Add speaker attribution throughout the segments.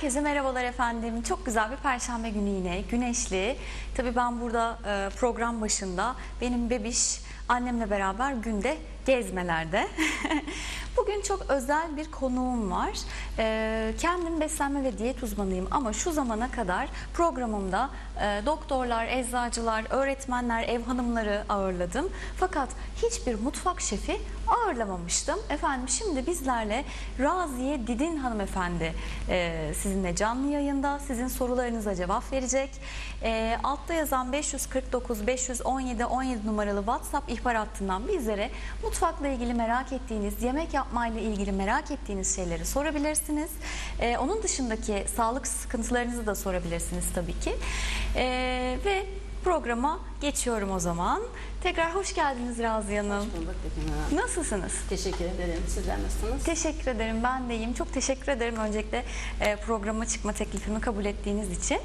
Speaker 1: Herkese merhabalar efendim. Çok güzel bir perşembe günü yine. Güneşli. Tabii ben burada e, program başında benim bebiş annemle beraber günde gezmelerde. Bugün çok özel bir konuğum var. E, kendim beslenme ve diyet uzmanıyım ama şu zamana kadar programımda e, doktorlar, eczacılar, öğretmenler, ev hanımları ağırladım. Fakat hiçbir mutfak şefi ağırlamamıştım. Efendim şimdi bizlerle Raziye Didin hanımefendi e, sizinle canlı yayında sizin sorularınıza cevap verecek. E, altta yazan 549 517 17 numaralı WhatsApp ihbar hattından bizlere mutfakla ilgili merak ettiğiniz, yemek yapmayla ilgili merak ettiğiniz şeyleri sorabilirsiniz. E, onun dışındaki sağlık sıkıntılarınızı da sorabilirsiniz tabii ki. E, ve programa geçiyorum o zaman. Tekrar hoş geldiniz Raziye Hanım.
Speaker 2: Hoş bulduk Hanım.
Speaker 1: Nasılsınız?
Speaker 2: Teşekkür ederim. Sizler nasılsınız?
Speaker 1: Teşekkür ederim. Ben de iyiyim. Çok teşekkür ederim öncelikle e, programa çıkma teklifimi kabul ettiğiniz için.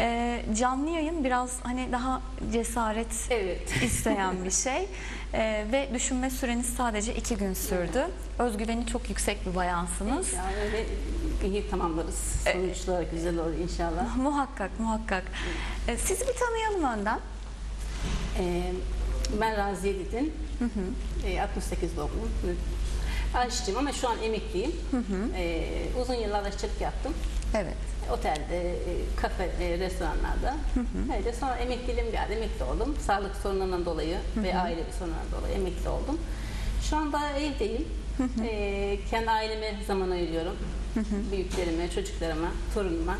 Speaker 1: E, canlı yayın biraz hani daha cesaret
Speaker 2: Evet.
Speaker 1: isteyen bir şey. E, ve düşünme süreniz sadece iki gün sürdü. Özgüveni çok yüksek bir bayansınız.
Speaker 2: Öyle iyi tamamlarız. Sonuçlar güzel olur inşallah.
Speaker 1: Muhakkak, muhakkak. E, sizi bir tanıyalım önden.
Speaker 2: Ee, ben Raziye Didin. Ee, 68 doğumluyum. Aşçıyım ama şu an emekliyim. Ee, uzun yıllar aşçılık yaptım.
Speaker 1: Evet.
Speaker 2: Otelde, e, kafe, e, restoranlarda. Öyle sonra emekliliğim geldi. Emekli oldum. Sağlık sorunlarından dolayı ve aile bir sorunlarından dolayı emekli oldum. Şu anda evdeyim. Ee, kendi aileme zaman ayırıyorum. Büyüklerime, çocuklarıma, torunuma.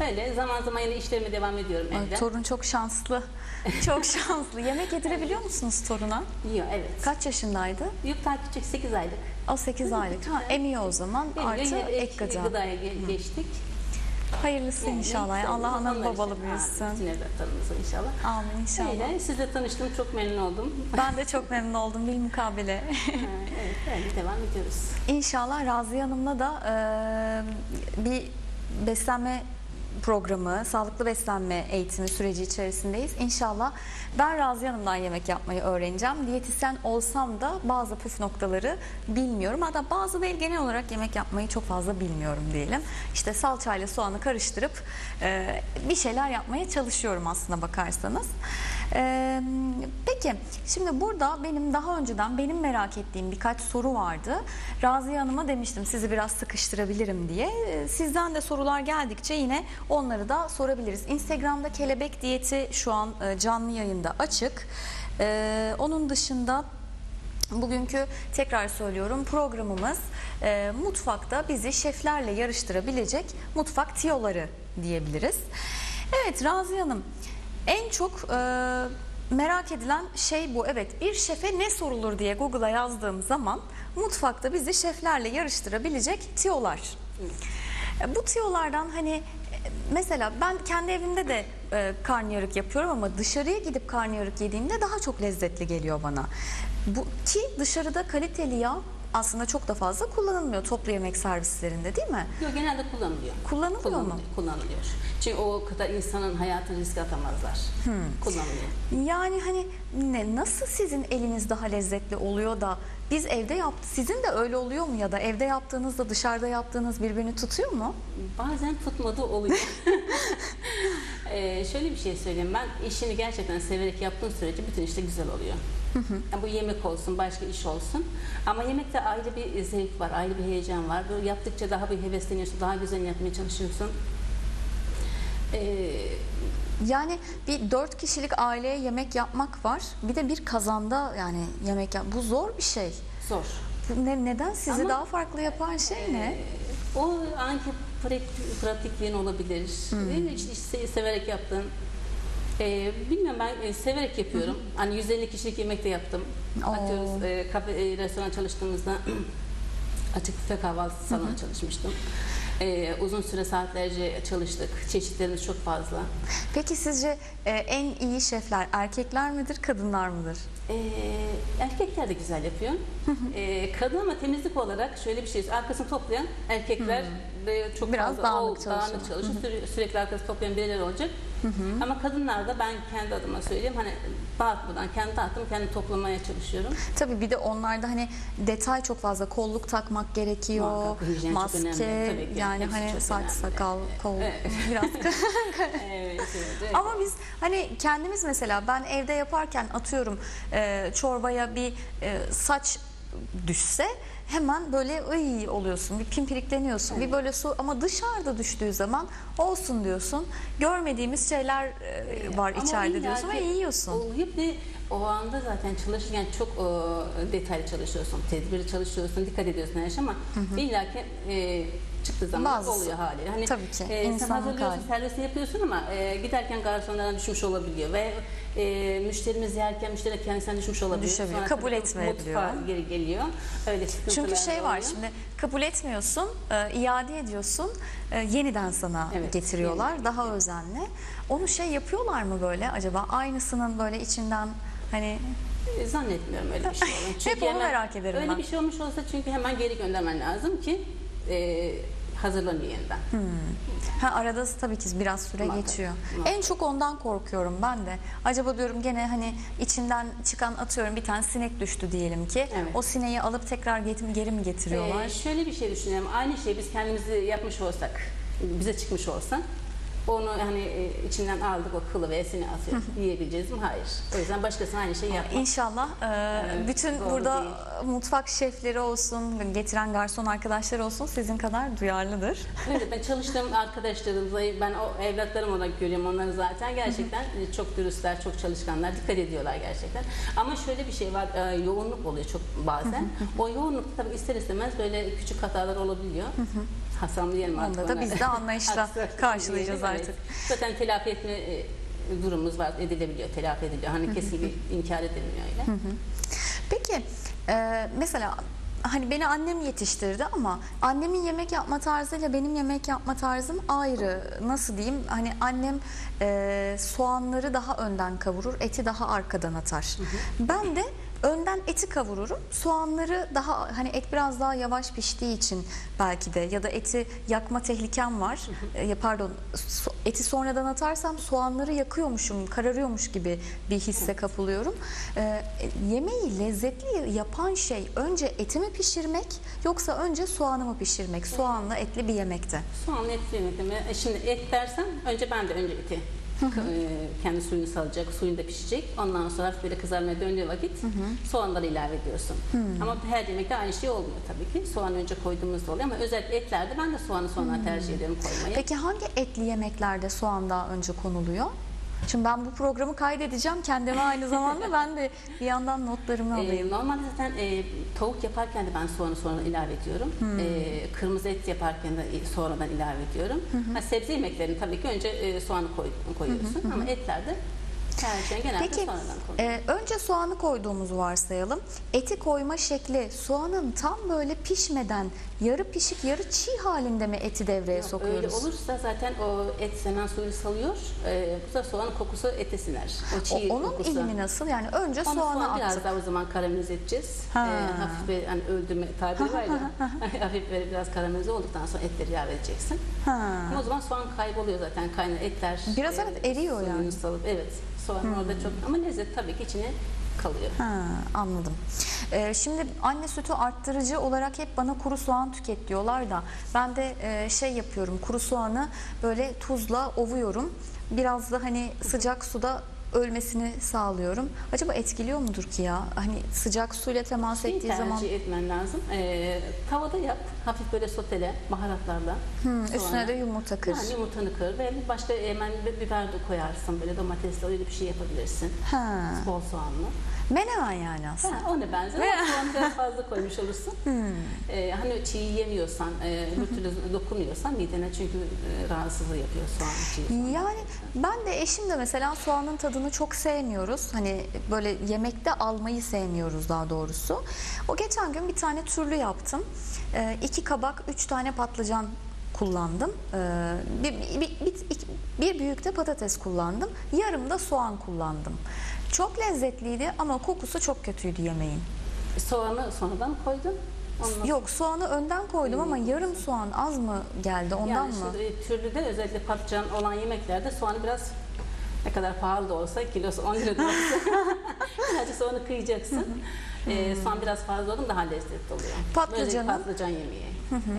Speaker 2: Öyle zaman zaman yine işlerime devam ediyorum
Speaker 1: Ay,
Speaker 2: evde.
Speaker 1: torun çok şanslı. Çok şanslı. Yemek yedirebiliyor musunuz toruna?
Speaker 2: Yiyor evet.
Speaker 1: Kaç yaşındaydı?
Speaker 2: Yük daha küçük 8 aylık.
Speaker 1: O 8 aylık. Ha, emiyor o zaman. Artı ek gıda.
Speaker 2: gıdaya ge- geçtik.
Speaker 1: Hayırlısı
Speaker 2: Yani
Speaker 1: inşallah.
Speaker 2: güzel,
Speaker 1: Allah analı
Speaker 2: insanlar
Speaker 1: babalı
Speaker 2: için,
Speaker 1: büyüsün.
Speaker 2: Bütün evlatlarımıza inşallah.
Speaker 1: Amin inşallah.
Speaker 2: Öyle sizle tanıştım çok memnun oldum.
Speaker 1: Ben de çok memnun oldum bilmukabele.
Speaker 2: Ha, evet öyle devam ediyoruz.
Speaker 1: İnşallah Raziye Hanım'la da e, bir beslenme programı, sağlıklı beslenme eğitimi süreci içerisindeyiz. İnşallah ben Raziye Hanım'dan yemek yapmayı öğreneceğim. Diyetisyen olsam da bazı püf noktaları bilmiyorum. Hatta bazı değil genel olarak yemek yapmayı çok fazla bilmiyorum diyelim. İşte salçayla soğanı karıştırıp e, bir şeyler yapmaya çalışıyorum aslına bakarsanız. E, peki şimdi burada benim daha önceden benim merak ettiğim birkaç soru vardı. Raziye Hanım'a demiştim sizi biraz sıkıştırabilirim diye. Sizden de sorular geldikçe yine onları da sorabiliriz. Instagram'da kelebek diyeti şu an canlı yayında açık. E, onun dışında Bugünkü tekrar söylüyorum programımız e, mutfakta bizi şeflerle yarıştırabilecek mutfak tiyoları diyebiliriz. Evet Raziye Hanım en çok e, merak edilen şey bu. Evet bir şefe ne sorulur diye Google'a yazdığım zaman mutfakta bizi şeflerle yarıştırabilecek tiyolar. E, Bu tiyolardan hani e, mesela ben kendi evimde de e, karnıyarık yapıyorum ama dışarıya gidip karnıyarık yediğimde daha çok lezzetli geliyor bana. Bu ki dışarıda kaliteli yağ aslında çok da fazla kullanılmıyor toplu yemek servislerinde değil mi?
Speaker 2: Yok genelde kullanılıyor.
Speaker 1: Kullanılıyor mu?
Speaker 2: Kullanılıyor. Kullanılıyor. Çünkü o kadar insanın hayatını riske atamazlar.
Speaker 1: Hmm.
Speaker 2: Kullanılıyor.
Speaker 1: Yani hani ne nasıl sizin eliniz daha lezzetli oluyor da biz evde yap sizin de öyle oluyor mu ya da evde yaptığınızda dışarıda yaptığınız birbirini tutuyor mu?
Speaker 2: Bazen tutmadığı oluyor. Ee, şöyle bir şey söyleyeyim. Ben işini gerçekten severek yaptığın sürece bütün işte güzel oluyor. Yani bu yemek olsun, başka iş olsun. Ama yemekte ayrı bir zevk var, ayrı bir heyecan var. Böyle yaptıkça daha bir hevesleniyorsun, daha güzel yapmaya çalışıyorsun. Ee,
Speaker 1: Yani bir dört kişilik aileye yemek yapmak var. Bir de bir kazanda yani yemek yap. Bu zor bir şey.
Speaker 2: zor.
Speaker 1: Ne, neden sizi
Speaker 2: Ama-
Speaker 1: daha farklı yapan şey ne?
Speaker 2: Ee, o anki pratik, pratikliğin olabilir. Hmm. İşte, işte severek yaptığın. Ee, bilmiyorum ben e, severek yapıyorum. Hani 150 kişilik yemek de yaptım.
Speaker 1: Oo.
Speaker 2: Atıyoruz e, kafe, e, restoran çalıştığımızda açık büfe kahvaltı salonu çalışmıştım. Ee, uzun süre saatlerce çalıştık. Çeşitlerimiz çok fazla.
Speaker 1: Peki sizce e, en iyi şefler erkekler midir, kadınlar mıdır?
Speaker 2: Ee, erkekler de güzel yapıyor. Ee, kadın ama temizlik olarak şöyle bir şey. Arkasını toplayan erkekler de çok
Speaker 1: Biraz
Speaker 2: fazla
Speaker 1: dağınık
Speaker 2: ol-
Speaker 1: çalışıyor.
Speaker 2: dağınık çalışıyor. Süre- Sürekli arkasını toplayan birileri olacak. Ama kadınlarda ben kendi adıma söyleyeyim hani dağıtmadan kendi dağıttım kendi toplamaya çalışıyorum.
Speaker 1: Tabii bir de onlarda hani detay çok fazla. Kolluk takmak gerekiyor.
Speaker 2: Muhakkak, hijyen çok
Speaker 1: maske
Speaker 2: önemli. Tabii ki,
Speaker 1: yani
Speaker 2: hepsi
Speaker 1: hani saç
Speaker 2: önemli.
Speaker 1: sakal kol
Speaker 2: Evet.
Speaker 1: biraz
Speaker 2: evet, evet, evet.
Speaker 1: Ama biz hani kendimiz mesela ben evde yaparken atıyorum e, çorbaya bir e, saç düşse hemen böyle ıy oluyorsun, bir pimpirikleniyorsun. Bir böyle su ama dışarıda düştüğü zaman olsun diyorsun. Görmediğimiz şeyler e, var
Speaker 2: Ama
Speaker 1: içeride diyorsun ve yiyorsun.
Speaker 2: Oluyor ve o anda zaten çalışırken çok e, detaylı çalışıyorsun, tedbirli çalışıyorsun, dikkat ediyorsun her şey ama illa ki e, çıktığı zaman
Speaker 1: Bazısı.
Speaker 2: oluyor haliyle. Hani,
Speaker 1: Tabii ki,
Speaker 2: sen
Speaker 1: insanlık
Speaker 2: hazırlıyorsun,
Speaker 1: hali.
Speaker 2: servisi yapıyorsun ama e, giderken garsonlardan düşmüş olabiliyor ve e, müşterimiz yerken müşteri kendisinden düşmüş olabiliyor.
Speaker 1: Düşebiliyor,
Speaker 2: Sonra
Speaker 1: kabul etmeyebiliyor.
Speaker 2: Mutfağa geri geliyor. Öyle
Speaker 1: Çünkü şey var
Speaker 2: oluyor.
Speaker 1: şimdi kabul etmiyorsun, e, iade ediyorsun, e, yeniden sana
Speaker 2: Evet,
Speaker 1: getiriyorlar daha özenli. Onu şey yapıyorlar mı böyle acaba aynısının böyle içinden hani
Speaker 2: E, Zannetmiyorum öyle bir şey olduğunu.
Speaker 1: Hep onu merak ederim
Speaker 2: Öyle
Speaker 1: ben.
Speaker 2: bir şey olmuş olsa çünkü hemen geri göndermen lazım ki e, hazırlanıyor yeniden.
Speaker 1: Ha arada tabii ki biraz süre
Speaker 2: Muhakkak,
Speaker 1: geçiyor.
Speaker 2: muhakkak.
Speaker 1: En çok ondan korkuyorum ben de. Acaba diyorum gene hani içinden çıkan atıyorum bir tane sinek düştü diyelim ki.
Speaker 2: Evet.
Speaker 1: O sineği alıp tekrar geri, geri mi getiriyorlar?
Speaker 2: Ee, şöyle bir şey düşünüyorum. Aynı şeyi biz kendimizi yapmış olsak, bize çıkmış olsa onu hani e, içinden aldık o kılı ve esini atıyoruz. Yiyebileceğiz mi? Hayır. O yüzden başkasına aynı şeyi yapmak.
Speaker 1: İnşallah e,
Speaker 2: Evet,
Speaker 1: bütün burada
Speaker 2: değil.
Speaker 1: mutfak şefleri olsun, getiren garson arkadaşlar olsun sizin kadar duyarlıdır.
Speaker 2: Öyle ben çalıştığım arkadaşlarımla ben o evlatlarım olarak görüyorum onları zaten gerçekten çok dürüstler, çok çalışkanlar, dikkat ediyorlar gerçekten. Ama şöyle bir şey var, e, yoğunluk oluyor çok bazen. o yoğunluk tabii ister istemez böyle küçük hatalar olabiliyor. Hasan diyelim artık.
Speaker 1: Onda da
Speaker 2: ona.
Speaker 1: biz de anlayışla karşılayacağız artık.
Speaker 2: Zaten telafi etme e, durumumuz var, edilebiliyor, telafi ediliyor. Hani kesin bir inkar edilmiyor öyle.
Speaker 1: Peki e, mesela hani beni annem yetiştirdi ama annemin yemek yapma tarzıyla benim yemek yapma tarzım ayrı. Nasıl diyeyim? Hani annem e, soğanları daha önden kavurur, eti daha arkadan atar. Ben de önden eti kavururum. Soğanları daha hani et biraz daha yavaş piştiği için belki de ya da eti yakma tehlikem var. E, pardon so- eti sonradan atarsam soğanları yakıyormuşum, kararıyormuş gibi bir hisse kapılıyorum. E, yemeği lezzetli yapan şey önce eti mi pişirmek yoksa önce soğanı mı pişirmek? Soğanlı etli bir yemekte.
Speaker 2: Soğan etli yönetimi. E şimdi et dersen önce ben de önce eti kendi suyunu salacak, suyunda pişecek. Ondan sonra hafif böyle kızarmaya döndüğü vakit soğanları ilave ediyorsun. Ama her yemekte aynı şey olmuyor tabii ki. Soğan önce koyduğumuzda oluyor ama özellikle etlerde ben de soğanı sonra tercih ediyorum koymayı.
Speaker 1: Peki hangi etli yemeklerde soğan daha önce konuluyor? Şimdi ben bu programı kaydedeceğim kendime aynı zamanda ben de bir yandan notlarımı alayım.
Speaker 2: Ee, normalde zaten e, tavuk yaparken de ben soğanı sonra ilave ediyorum. Ee, kırmızı et yaparken de sonradan ilave ediyorum. Ha, sebze yemeklerini tabii ki önce e, soğanı koy, koyuyorsun ama etlerde her şey genelde
Speaker 1: Peki
Speaker 2: sonradan
Speaker 1: e, önce soğanı koyduğumuzu varsayalım. Eti koyma şekli soğanın tam böyle pişmeden yarı pişik yarı çiğ halinde mi eti devreye
Speaker 2: Öyle
Speaker 1: sokuyoruz?
Speaker 2: olursa zaten o et hemen suyunu salıyor. Ee, bu da soğanın kokusu ete siner. O çiğ
Speaker 1: O- onun
Speaker 2: kokusu.
Speaker 1: ilmi nasıl? Yani önce
Speaker 2: Onu
Speaker 1: soğanı
Speaker 2: soğan biraz
Speaker 1: attık.
Speaker 2: daha o zaman karamelize edeceğiz.
Speaker 1: Ha.
Speaker 2: Ee, hafif bir hani öldürme tabiri var ya. hafif böyle biraz karamelize olduktan sonra etleri ilave edeceksin.
Speaker 1: Ha.
Speaker 2: Ama o zaman soğan kayboluyor zaten kaynar etler.
Speaker 1: Biraz evet eriyor yani.
Speaker 2: Salıp, evet. Soğan orada çok ama lezzet tabii ki içine kalıyor.
Speaker 1: Ha, anladım. Ee, şimdi anne sütü arttırıcı olarak hep bana kuru soğan tüket diyorlar da ben de e, şey yapıyorum kuru soğanı böyle tuzla ovuyorum. Biraz da hani sıcak suda ölmesini sağlıyorum. Acaba etkiliyor mudur ki ya? Hani sıcak suyla temas
Speaker 2: Şeyi
Speaker 1: ettiği
Speaker 2: tercih
Speaker 1: zaman
Speaker 2: etmen lazım. Ee, tavada yap, hafif böyle sotele, baharatlarla.
Speaker 1: Hmm,
Speaker 2: Sonra-
Speaker 1: üstüne de yumurta kır.
Speaker 2: Ha, yumurtanı kır ve başka hemen biber de koyarsın böyle domatesle öyle bir şey yapabilirsin.
Speaker 1: Ha.
Speaker 2: Bol soğanlı.
Speaker 1: Menemen yani aslında.
Speaker 2: Ha, ona benzer ama soğanı biraz fazla koymuş olursun. Ee, hani çiğ yemiyorsan, e, bir türlü dokunmuyorsan midene çünkü e, rahatsızlığı yapıyor soğan çiğ. soğan.
Speaker 1: Yani ben de eşim de mesela soğanın tadını çok sevmiyoruz. Hani böyle yemekte almayı sevmiyoruz daha doğrusu. O geçen gün bir tane türlü yaptım. Ee, iki kabak, üç tane patlıcan kullandım. Ee, bir, bir, bir, bir büyük de patates kullandım. Yarım da soğan kullandım. Çok lezzetliydi ama kokusu çok kötüydü yemeğin.
Speaker 2: Soğanı sonradan koydum. Ondan
Speaker 1: Yok soğanı önden koydum ama yarım soğan az mı geldi ondan
Speaker 2: yani
Speaker 1: mı?
Speaker 2: şimdi türlüde özellikle patlıcan olan yemeklerde soğanı biraz ne kadar pahalı da olsa kilosu 10 lira da olsa birazcık soğanı kıyacaksın. Ee, soğan biraz fazla oldu daha lezzetli oluyor.
Speaker 1: Patlıcanın-
Speaker 2: Böyle patlıcan yemeği.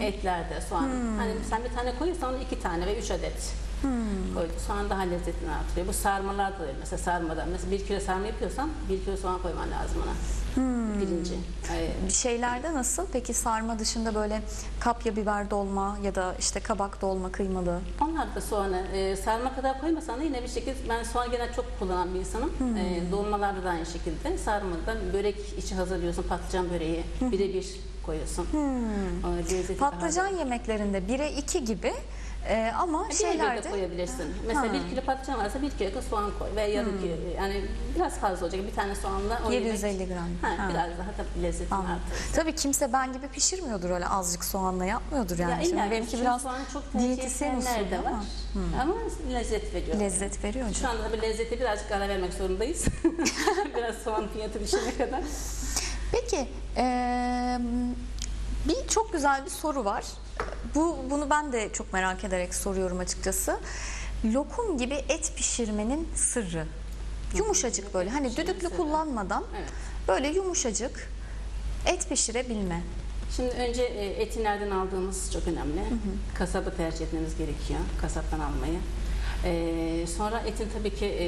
Speaker 2: Etlerde soğan. Hani sen bir tane koyuyorsan onu iki tane ve üç adet koydu. Soğan daha lezzetini artırıyor. Bu sarmalar da öyle. Mesela sarmadan. Mesela bir kilo sarma yapıyorsan bir kilo soğan koyman lazım ona. Birinci. Ee,
Speaker 1: Şeylerde nasıl? Peki sarma dışında böyle kapya biber dolma ya da işte kabak dolma kıymalı.
Speaker 2: Onlar da soğanı e, sarma kadar koymasan da yine bir şekilde ben soğan genel çok kullanan bir insanım. E, dolmalarda da aynı şekilde. Sarmada börek içi hazırlıyorsun patlıcan böreği birebir koyuyorsun. O lezzeti daha
Speaker 1: Patlıcan yemeklerinde 1'e 2 gibi e, ama
Speaker 2: Bir
Speaker 1: şeylerde
Speaker 2: de koyabilirsin. Mesela bir kilo patlıcan varsa bir kilo da soğan koy veya yarım kilo. Yani biraz fazla olacak. Bir tane soğanla o
Speaker 1: 750
Speaker 2: yemek,
Speaker 1: gram.
Speaker 2: Ha,
Speaker 1: Ha.
Speaker 2: Biraz daha tabii lezzetini artırır.
Speaker 1: Tabii kimse ben gibi pişirmiyordur öyle azıcık soğanla yapmıyordur yani.
Speaker 2: Ya
Speaker 1: Şimdi benimki biraz
Speaker 2: soğanı çok
Speaker 1: diyetisyen usulü
Speaker 2: de var.
Speaker 1: ama
Speaker 2: Ama lezzet veriyor.
Speaker 1: lezzet veriyor
Speaker 2: Şu
Speaker 1: hocam.
Speaker 2: anda tabii lezzete birazcık ara vermek zorundayız. Biraz soğan fiyatı düşene kadar.
Speaker 1: Peki eee, bir çok güzel bir soru var. Bu bunu ben de çok merak ederek soruyorum açıkçası. Lokum gibi et pişirmenin sırrı. Yumuşacık böyle hani düdüklü kullanmadan böyle yumuşacık et pişirebilme.
Speaker 2: Şimdi önce e, eti nereden aldığımız çok önemli. Kasabı tercih etmemiz gerekiyor. Kasaptan almayı. E, sonra etin tabii ki e,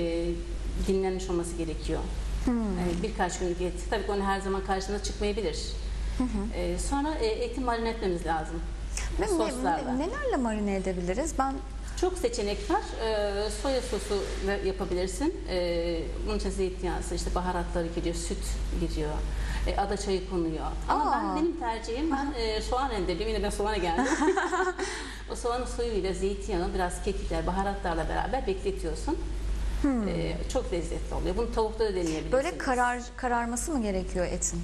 Speaker 2: dinlenmiş olması gerekiyor. E, birkaç günlük et. Tabii ki onu her zaman karşına çıkmayabilir. E, sonra e, eti marine etmemiz lazım.
Speaker 1: Ne-
Speaker 2: Soslarla.
Speaker 1: ne- nelerle marine edebiliriz? Ben
Speaker 2: Çok seçenek var. Ee, soya sosu yapabilirsin. Ee, bunun için zeytinyağı, işte baharatları giriyor, süt giriyor. E, ada çayı konuyor. Ama
Speaker 1: Aa.
Speaker 2: ben benim tercihim ben e, soğan rendeliyorum. Yine ben soğana geldim. o soğanın suyuyla zeytinyağı, biraz kekikler, baharatlarla beraber bekletiyorsun. Ee, çok lezzetli oluyor. Bunu tavukta da deneyebilirsiniz.
Speaker 1: böyle karar kararması mı gerekiyor etin?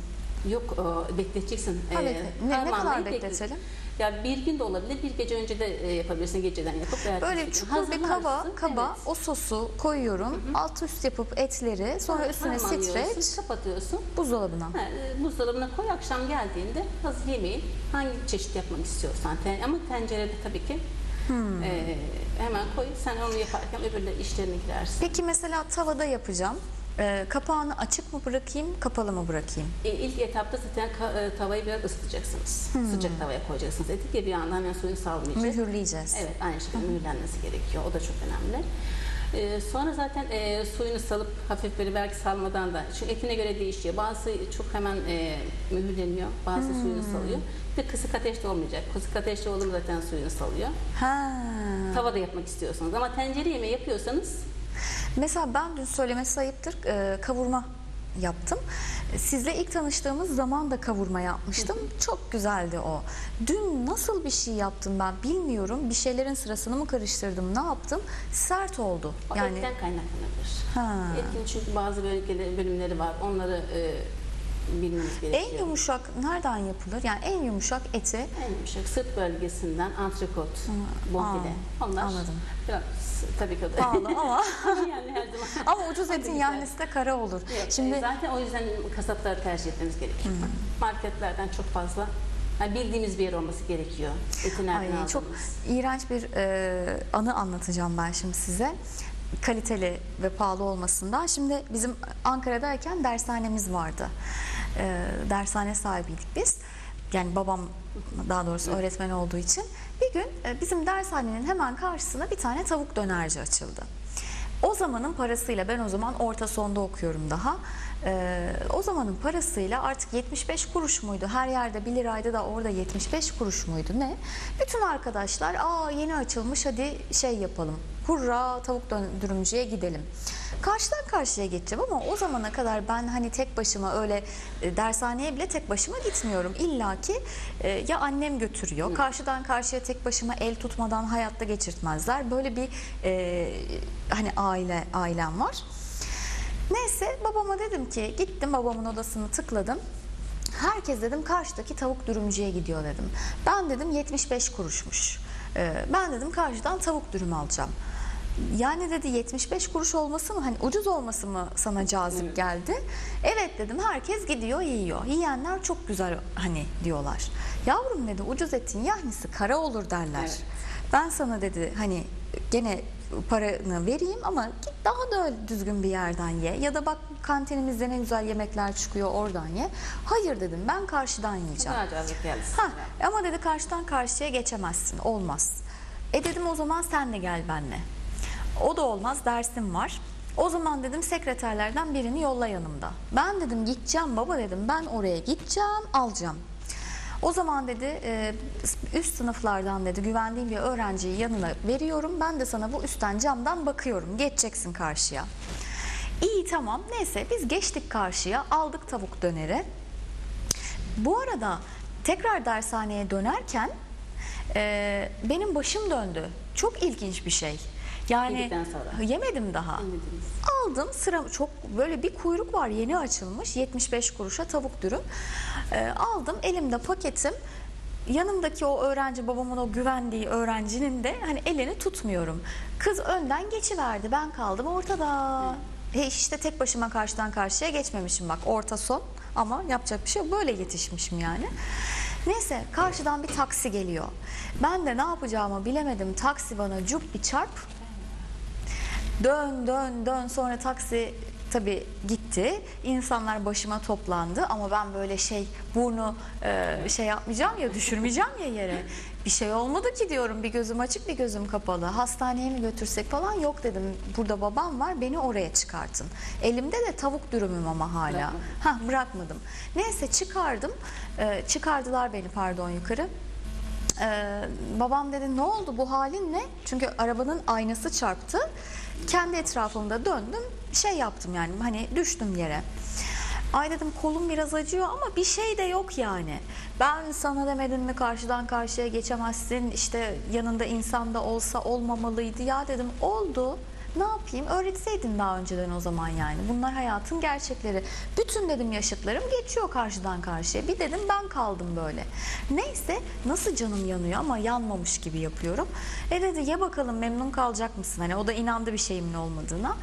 Speaker 2: Yok e, bekleteceksin.
Speaker 1: Ha, bekle- ne- ne kadar
Speaker 2: beklet-
Speaker 1: bekletelim?
Speaker 2: Ya bir gün de olabilir, bir gece önce de e, yapabilirsin geceden yapıp. veya
Speaker 1: Böyle
Speaker 2: ertesi gün.
Speaker 1: çukur bir kaba
Speaker 2: Hazırlarsın,
Speaker 1: kaba
Speaker 2: evet.
Speaker 1: o sosu koyuyorum. Alt üst yapıp etleri sonra üstüne
Speaker 2: Harmanlıyorsun,
Speaker 1: streç
Speaker 2: kapatıyorsun.
Speaker 1: buzdolabına.
Speaker 2: Ha, e, buzdolabına koy akşam geldiğinde hazır yemeği hangi çeşit yapmak istiyorsan ten- ama tencerede tabii ki
Speaker 1: Hmm.
Speaker 2: e, hemen koy sen onu yaparken öbürleri işlerine girersin.
Speaker 1: Peki mesela tavada yapacağım. Ee, kapağını açık mı bırakayım, kapalı mı bırakayım?
Speaker 2: E, ilk etapta zaten e, tavayı biraz ısıtacaksınız.
Speaker 1: Hmm.
Speaker 2: Sıcak tavaya koyacaksınız. Dedik ya bir anda hemen suyunu salmayacak.
Speaker 1: Mühürleyeceğiz.
Speaker 2: Evet aynı şekilde mühürlenmesi gerekiyor. O da çok önemli. Ee, sonra zaten e, suyunu salıp hafif böyle belki salmadan da çünkü etine göre değişiyor. Bazı çok hemen e, mühürleniyor, bazı suyunu salıyor. Bir de kısık ateşte olmayacak. Kısık ateşte olur zaten suyunu salıyor.
Speaker 1: Ha.
Speaker 2: Tavada yapmak istiyorsanız ama tencere yemeği yapıyorsanız
Speaker 1: Mesela ben dün söylemesi ayıptır e, kavurma yaptım. Sizle ilk tanıştığımız zaman da kavurma yapmıştım. Çok güzeldi o. Dün nasıl bir şey yaptım ben bilmiyorum. Bir şeylerin sırasını mı karıştırdım, ne yaptım? Sert oldu.
Speaker 2: o
Speaker 1: Yani
Speaker 2: etten kaynaklanabilir.
Speaker 1: Ha.
Speaker 2: Etin çünkü bazı bölgeleri, bölümleri var. Onları e, bilmemiz gerekiyor.
Speaker 1: en yumuşak nereden yapılır? Yani en yumuşak eti
Speaker 2: En yumuşak sırt bölgesinden antrikot, bonfile. Onlar
Speaker 1: anladım.
Speaker 2: biraz tabii ki o da.
Speaker 1: pahalı ama
Speaker 2: yani her zaman.
Speaker 1: ama ucuz etin yahnisi de kara olur.
Speaker 2: Yok, e,
Speaker 1: Şimdi
Speaker 2: zaten o yüzden kasapları tercih etmemiz gerekiyor. Marketlerden çok fazla yani bildiğimiz bir yer olması gerekiyor. Eti nereden
Speaker 1: Ay, çok
Speaker 2: aldığımız.
Speaker 1: iğrenç bir e, anı anlatacağım ben şimdi size. Kaliteli ve pahalı olmasından. Şimdi bizim Ankara'dayken dershanemiz vardı. E, dershane sahibiydik biz. Yani babam daha doğrusu öğretmen olduğu için. Bir gün e, bizim dershanenin hemen karşısına bir tane tavuk dönerci açıldı. O zamanın parasıyla ben o zaman orta sonda okuyorum daha. Ee, o zamanın parasıyla artık 75 kuruş muydu? Her yerde 1 liraydı da orada 75 kuruş muydu ne? Bütün arkadaşlar aa yeni açılmış hadi şey yapalım. Hurra tavuk döndürümcüye gidelim. Karşıdan karşıya geçeceğim ama o zamana kadar ben hani tek başıma öyle e, dershaneye bile tek başıma gitmiyorum. İlla ki e, ya annem götürüyor. Karşıdan karşıya tek başıma el tutmadan hayatta geçirtmezler. Böyle bir e, hani aile ailem var. Neyse babama dedim ki gittim babamın odasını tıkladım. Herkes dedim karşıdaki tavuk dürümcüye gidiyor dedim. Ben dedim 75 kuruşmuş. Ee, ben dedim karşıdan tavuk dürüm alacağım. Yani dedi 75 kuruş olması mı hani ucuz olması mı sana cazip
Speaker 2: Evet.
Speaker 1: geldi? Evet dedim herkes gidiyor yiyor. Yiyenler çok güzel hani diyorlar. Yavrum dedi ucuz etin yahnisi kara olur derler.
Speaker 2: Evet.
Speaker 1: Ben sana dedi hani gene paranı vereyim ama git daha da düzgün bir yerden ye. Ya da bak kantinimizde ne güzel yemekler çıkıyor oradan ye. Hayır dedim ben karşıdan yiyeceğim. Ha, ama dedi karşıdan karşıya geçemezsin. Olmaz. E dedim o zaman sen de gel benimle. O da olmaz dersim var. O zaman dedim sekreterlerden birini yolla yanımda. Ben dedim gideceğim baba dedim ben oraya gideceğim alacağım. O zaman dedi e, üst sınıflardan dedi güvendiğim bir öğrenciyi yanına veriyorum. Ben de sana bu üstten camdan bakıyorum. Geçeceksin karşıya. İyi tamam neyse biz geçtik karşıya aldık tavuk döneri. Bu arada tekrar dershaneye dönerken e, benim başım döndü. Çok ilginç bir şey. Yani
Speaker 2: Yedikten sonra.
Speaker 1: yemedim daha.
Speaker 2: Yemediniz.
Speaker 1: Aldım sıra çok böyle bir kuyruk var yeni açılmış 75 kuruşa tavuk dürüm. E, aldım elimde paketim. Yanımdaki o öğrenci babamın o güvendiği öğrencinin de hani elini tutmuyorum. Kız önden geçiverdi ben kaldım ortada. E işte tek başıma karşıdan karşıya geçmemişim bak orta son ama yapacak bir şey yok böyle yetişmişim yani. Neyse karşıdan bir taksi geliyor. Ben de ne yapacağımı bilemedim. Taksi bana cuk bir çarp. Dön dön dön sonra taksi tabii gitti. İnsanlar başıma toplandı ama ben böyle şey burnu e, şey yapmayacağım ya düşürmeyeceğim ya yere. Bir şey olmadı ki diyorum bir gözüm açık bir gözüm kapalı. Hastaneye mi götürsek falan yok dedim. Burada babam var beni oraya çıkartın. Elimde de tavuk dürümüm ama hala. Ha bırakmadım. Neyse çıkardım. E, çıkardılar beni pardon yukarı. Ee, babam dedi ne oldu bu halin ne? Çünkü arabanın aynası çarptı. Kendi etrafımda döndüm şey yaptım yani hani düştüm yere. Ay dedim kolum biraz acıyor ama bir şey de yok yani. Ben sana demedim mi karşıdan karşıya geçemezsin işte yanında insan da olsa olmamalıydı ya dedim oldu. Ne yapayım? Öğretseydin daha önceden o zaman yani. Bunlar hayatın gerçekleri. Bütün dedim yaşıtlarım geçiyor karşıdan karşıya. Bir dedim ben kaldım böyle. Neyse nasıl canım yanıyor ama yanmamış gibi yapıyorum. E dedi ye bakalım memnun kalacak mısın? Hani o da inandı bir şeyimin olmadığına.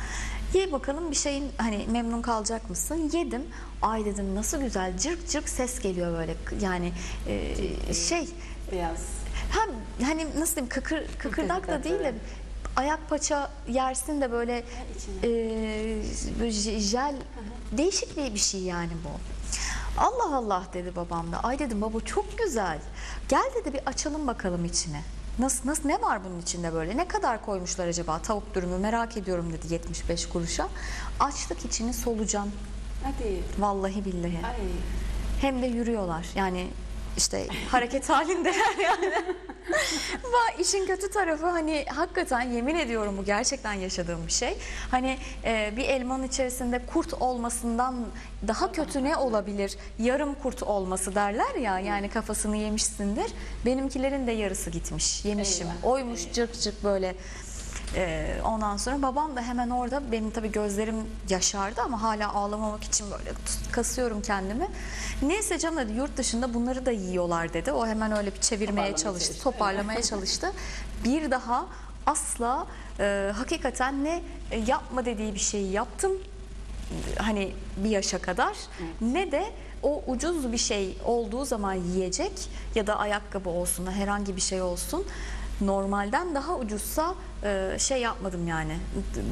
Speaker 1: Ye bakalım bir şeyin hani memnun kalacak mısın? Yedim. Ay dedim nasıl güzel cırk cırk ses geliyor böyle. Yani e, şey
Speaker 2: Beyaz.
Speaker 1: hem hani nasıl diyeyim kıkır, kıkırdak da değil de ayak paça yersin de böyle e, böyle je- jel değişik bir bir şey yani bu. Allah Allah dedi babam da. Ay dedim baba çok güzel. Gel dedi bir açalım bakalım içine. Nasıl, nasıl ne var bunun içinde böyle? Ne kadar koymuşlar acaba tavuk dürümü merak ediyorum dedi 75 kuruşa. Açtık içini solucan.
Speaker 2: Hadi.
Speaker 1: Vallahi billahi.
Speaker 2: Ay.
Speaker 1: Hem de yürüyorlar. Yani işte hareket halindeler yani. Ve işin kötü tarafı hani hakikaten yemin ediyorum bu gerçekten yaşadığım bir şey. Hani e, bir elmanın içerisinde kurt olmasından daha kötü ne olabilir? Yarım kurt olması derler ya yani kafasını yemişsindir. Benimkilerin de yarısı gitmiş. Yemişim.
Speaker 2: Eyvah,
Speaker 1: Oymuş cırk cırk böyle. Ee, ondan sonra babam da hemen orada benim tabii gözlerim yaşardı ama hala ağlamamak için böyle kasıyorum kendimi. Neyse canım dedi yurt dışında bunları da yiyorlar dedi. O hemen öyle bir çevirmeye
Speaker 2: Toparlamaya
Speaker 1: çalıştı,
Speaker 2: çalıştı.
Speaker 1: toparlamaya çalıştı. Bir daha asla e, hakikaten ne e, yapma dediği bir şeyi yaptım hani bir yaşa kadar ne de o ucuz bir şey olduğu zaman yiyecek ya da ayakkabı olsun herhangi bir şey olsun normalden daha ucuzsa e, şey yapmadım yani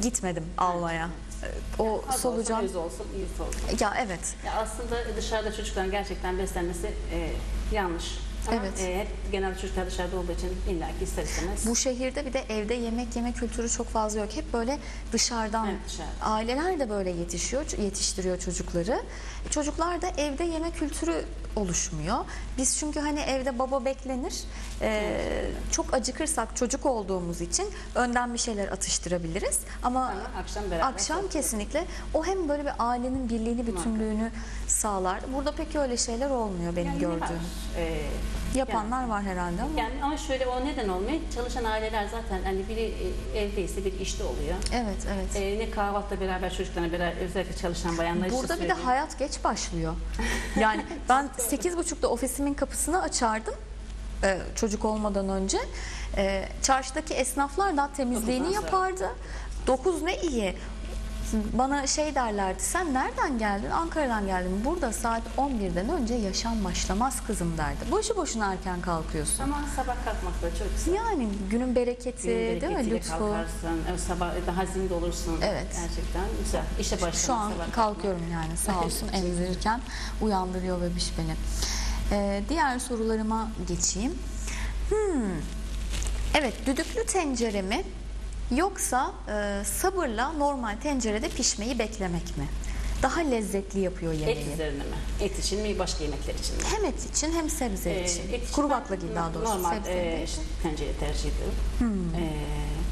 Speaker 1: gitmedim almaya. E, O
Speaker 2: Az
Speaker 1: solucan
Speaker 2: olsun, yüz olsun, iyisi olsun.
Speaker 1: ya evet
Speaker 2: Ya aslında dışarıda çocukların gerçekten beslenmesi e, yanlış. Ama
Speaker 1: Evet.
Speaker 2: e, hep genelde çocuklar dışarıda olduğu için illaki ister istemez.
Speaker 1: Bu şehirde bir de evde yemek yeme kültürü çok fazla yok. Hep böyle dışarıdan.
Speaker 2: Evet, dışarıdan.
Speaker 1: Aileler de böyle yetişiyor, yetiştiriyor çocukları. Çocuklar da evde yeme kültürü oluşmuyor. Biz çünkü hani evde baba beklenir. Ee, çok acıkırsak çocuk olduğumuz için önden bir şeyler atıştırabiliriz. Ama
Speaker 2: Ama akşam beraber
Speaker 1: akşam
Speaker 2: çalışıyoruz.
Speaker 1: kesinlikle o hem böyle bir ailenin birliğini, bütünlüğünü sağlar. Burada pek öyle şeyler olmuyor benim
Speaker 2: Yani
Speaker 1: gördüğüm.
Speaker 2: var. E,
Speaker 1: Yapanlar var herhalde ama.
Speaker 2: Yani ama şöyle o neden olmuyor? Çalışan aileler zaten hani biri e, evdeyse bir işte oluyor.
Speaker 1: Evet, evet.
Speaker 2: E, ne kahvaltıda beraber çocuklarla beraber özellikle çalışan bayanlar için
Speaker 1: Burada bir de
Speaker 2: söyleyeyim.
Speaker 1: hayat geç başlıyor. Yani ben sekiz buçukta ofisimin kapısını açardım. e, çocuk olmadan önce e, çarşıdaki esnaflar da temizliğini
Speaker 2: Dokuzdan sonra.
Speaker 1: yapardı. 9 ne iyi. Bana şey derlerdi sen nereden geldin? Ankara'dan geldim. Burada saat 11'den önce yaşam başlamaz kızım derdi. Boşu boşuna erken kalkıyorsun.
Speaker 2: Ama sabah kalkmak da çok güzel.
Speaker 1: Yani günün bereketi
Speaker 2: Günün
Speaker 1: değil mi lütfu?
Speaker 2: kalkarsın, sabah daha zinde olursun.
Speaker 1: Evet.
Speaker 2: Gerçekten güzel. İşe başlamak
Speaker 1: Şu an
Speaker 2: sabah
Speaker 1: kalkıyorum yani sağ olsun emzirirken uyandırıyor bebiş beni. Ee, diğer sorularıma geçeyim. Hmm. Evet düdüklü tencere mi yoksa e, sabırla normal tencerede pişmeyi beklemek mi? Daha lezzetli yapıyor
Speaker 2: Et
Speaker 1: yemeği.
Speaker 2: üzerine mi? Et için mi, başka yemekler için mi?
Speaker 1: Hem et için hem sebze
Speaker 2: Ee,
Speaker 1: için.
Speaker 2: et için
Speaker 1: Kuru baklagil daha doğrusu.
Speaker 2: Normal
Speaker 1: sebze
Speaker 2: e, tencere tercih ediyorum.
Speaker 1: Hmm.
Speaker 2: E,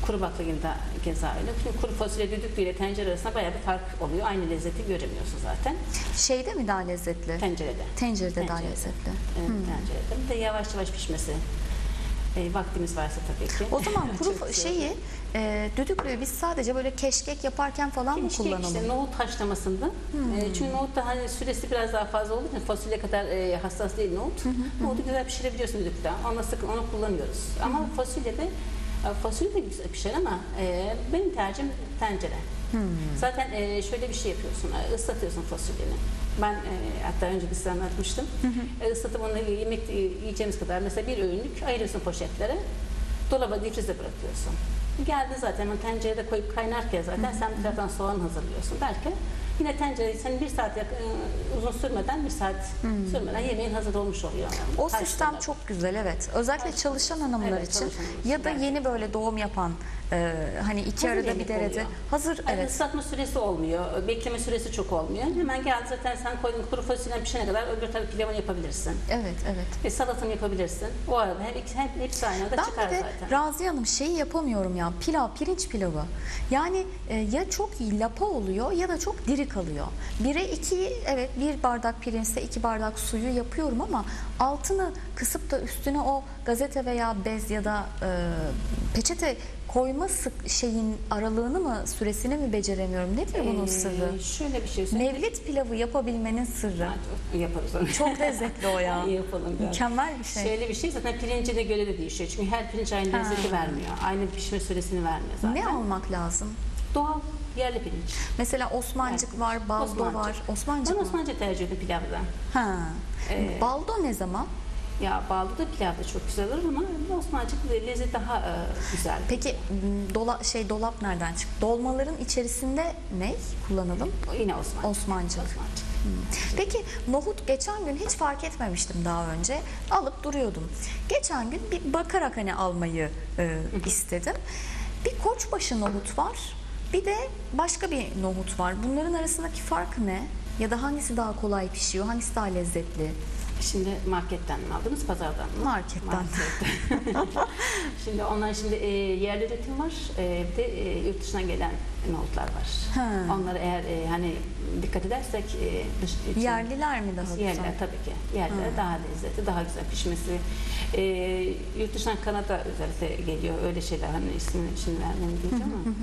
Speaker 2: kuru baklagil de keza öyle. Çünkü kuru fasulye düdüklü ile tencere arasında bayağı bir fark oluyor. Aynı lezzeti göremiyorsun zaten
Speaker 1: Şeyde mi daha lezzetli?
Speaker 2: tencerede.
Speaker 1: Tencerede daha
Speaker 2: Tencerede.
Speaker 1: lezzetli.
Speaker 2: Evet, tencerede. Bir de yavaş yavaş pişmesi. E, vaktimiz varsa tabii ki.
Speaker 1: O zaman kuru şeyi e, düdüklüyü biz sadece böyle keşkek yaparken falan mı
Speaker 2: Keşke
Speaker 1: kullanalım?
Speaker 2: işte nohut haşlamasında. E, çünkü nohut da hani süresi biraz daha fazla olduğu için fasulye kadar e, hassas değil nohut. Nohutu güzel pişirebiliyorsun düdükte. Onunla sıkın onu kullanıyoruz. Ama fasulye de e, fasulye de güzel pişer ama e, benim tercihim tencere. Zaten e, şöyle bir şey yapıyorsun. E, ıslatıyorsun fasulyeni. Ben e, hatta önce bir size anlatmıştım. E, ıslatıp onu yemek e, yiyeceğimiz kadar mesela bir öğünlük ayırıyorsun poşetlere. Dolaba difrize bırakıyorsun. Geldi zaten o tencerede koyup kaynarken zaten sen bir taraftan soğan hazırlıyorsun. Belki yine tencereyi senin bir saat yakın, e, uzun sürmeden bir saat sürmeden yemeğin hazır olmuş oluyor.
Speaker 1: O
Speaker 2: Haşlama.
Speaker 1: sistem çok güzel evet. Özellikle
Speaker 2: Haşlama.
Speaker 1: çalışan hanımlar
Speaker 2: Evet,
Speaker 1: için
Speaker 2: çalışan
Speaker 1: ya da yeni böyle doğum yapan e, hani iki
Speaker 2: Hazır
Speaker 1: arada bir
Speaker 2: yemek
Speaker 1: derede
Speaker 2: oluyor.
Speaker 1: hazır
Speaker 2: Yani
Speaker 1: evet.
Speaker 2: ıslatma süresi olmuyor, bekleme süresi çok olmuyor. Hemen geldi zaten sen koydun kuru fasulyen pişene kadar öbür tarafı pilavını yapabilirsin.
Speaker 1: Evet evet.
Speaker 2: E, salatanı yapabilirsin. O arada hem, ikisi- hem hepsi aynı anda
Speaker 1: Ben
Speaker 2: çıkar
Speaker 1: bir de
Speaker 2: zaten.
Speaker 1: Raziye Hanım şeyi yapamıyorum ya pilav, pirinç pilavı. Yani e, ya çok lapa oluyor ya da çok diri kalıyor. Bire iki evet bir bardak pirinçse iki bardak suyu yapıyorum ama altını kısıp da üstüne o gazete veya bez ya da e, peçete koyma sık şeyin aralığını mı süresini mi beceremiyorum? Nedir bunun
Speaker 2: Ee,
Speaker 1: sırrı?
Speaker 2: Şöyle bir şey söyleyeyim.
Speaker 1: Pilavı yapabilmenin sırrı.
Speaker 2: Ha, çok- Yaparız onu.
Speaker 1: Çok lezzetli o ya.
Speaker 2: Yapalım. biraz.
Speaker 1: Mükemmel bir şey.
Speaker 2: Şöyle bir şey zaten pirincine göre de değişiyor. Çünkü her pirinç aynı
Speaker 1: Ha.
Speaker 2: lezzeti vermiyor. Aynı pişme süresini vermiyor zaten.
Speaker 1: Ne almak lazım?
Speaker 2: Doğal yerli pirinç.
Speaker 1: Mesela Osmancık
Speaker 2: Evet.
Speaker 1: var, baldo
Speaker 2: Osmancık.
Speaker 1: var. Osmancık
Speaker 2: Ben
Speaker 1: mı?
Speaker 2: Osmanlıca tercih ediyorum pilavda.
Speaker 1: Ha.
Speaker 2: Ee,
Speaker 1: baldo ne zaman?
Speaker 2: Ya baldo da pilav da çok güzel olur ama Osmancık lezzet daha e, güzel.
Speaker 1: Peki dola, şey dolap nereden çıktı? Dolmaların içerisinde ne kullanalım?
Speaker 2: Yine Osmancık.
Speaker 1: Osmancık.
Speaker 2: Osmancık.
Speaker 1: Peki nohut geçen gün hiç fark etmemiştim daha önce. Alıp duruyordum. Geçen gün bir bakarak hani almayı e, istedim. Bir koçbaşı nohut var. Bir de başka bir nohut var. Bunların arasındaki fark ne? Ya da hangisi daha kolay pişiyor? Hangisi daha lezzetli?
Speaker 2: Şimdi marketten mi aldınız, pazardan mı?
Speaker 1: Marketten.
Speaker 2: Marketten. şimdi onlar şimdi e, yerli üretim var, e, bir de e, yurt dışından gelen nohutlar var.
Speaker 1: Ha.
Speaker 2: Onları eğer e, hani dikkat edersek e, dış, için-
Speaker 1: Yerliler mi daha
Speaker 2: Yerliler
Speaker 1: güzel?
Speaker 2: tabii ki. Yerliler daha lezzetli, daha güzel pişmesi. E, yurt dışından Kanada özellikle geliyor. Öyle şeyler hani ismini şimdi vermem diyeceğim ama.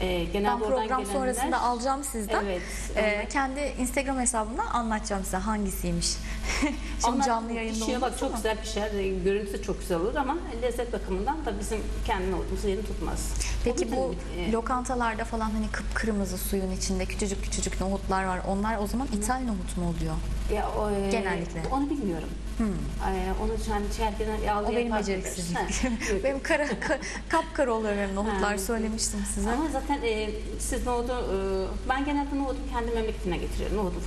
Speaker 2: E, genelde
Speaker 1: Ben program
Speaker 2: gelenler-
Speaker 1: sonrasında alacağım sizden.
Speaker 2: Evet.
Speaker 1: Ee, kendi Instagram hesabımdan anlatacağım size hangisiymiş. Şimdi
Speaker 2: Onlar
Speaker 1: canlı yayında
Speaker 2: pişiyor, bak çok
Speaker 1: ama.
Speaker 2: güzel pişer. e, Görüntüsü çok güzel olur ama lezzet bakımından da bizim kendi nohutumuz yerini tutmaz.
Speaker 1: Peki bu
Speaker 2: yüzden, e,
Speaker 1: lokantalarda falan hani kıpkırmızı suyun içinde küçücük küçücük nohutlar var. Onlar o zaman ithal nohut mu oluyor?
Speaker 2: ya o, e,
Speaker 1: genellikle.
Speaker 2: Onu bilmiyorum. E, onu hani herkesin aldığı
Speaker 1: O benim beceriksizlik. Benim kara, ka- kapkara oluyor benim nohutlar söylemiştim size.
Speaker 2: Ama zaten e, siz nohudu, e, ben genelde nohudu kendi memleketine getiriyorum. Nohudun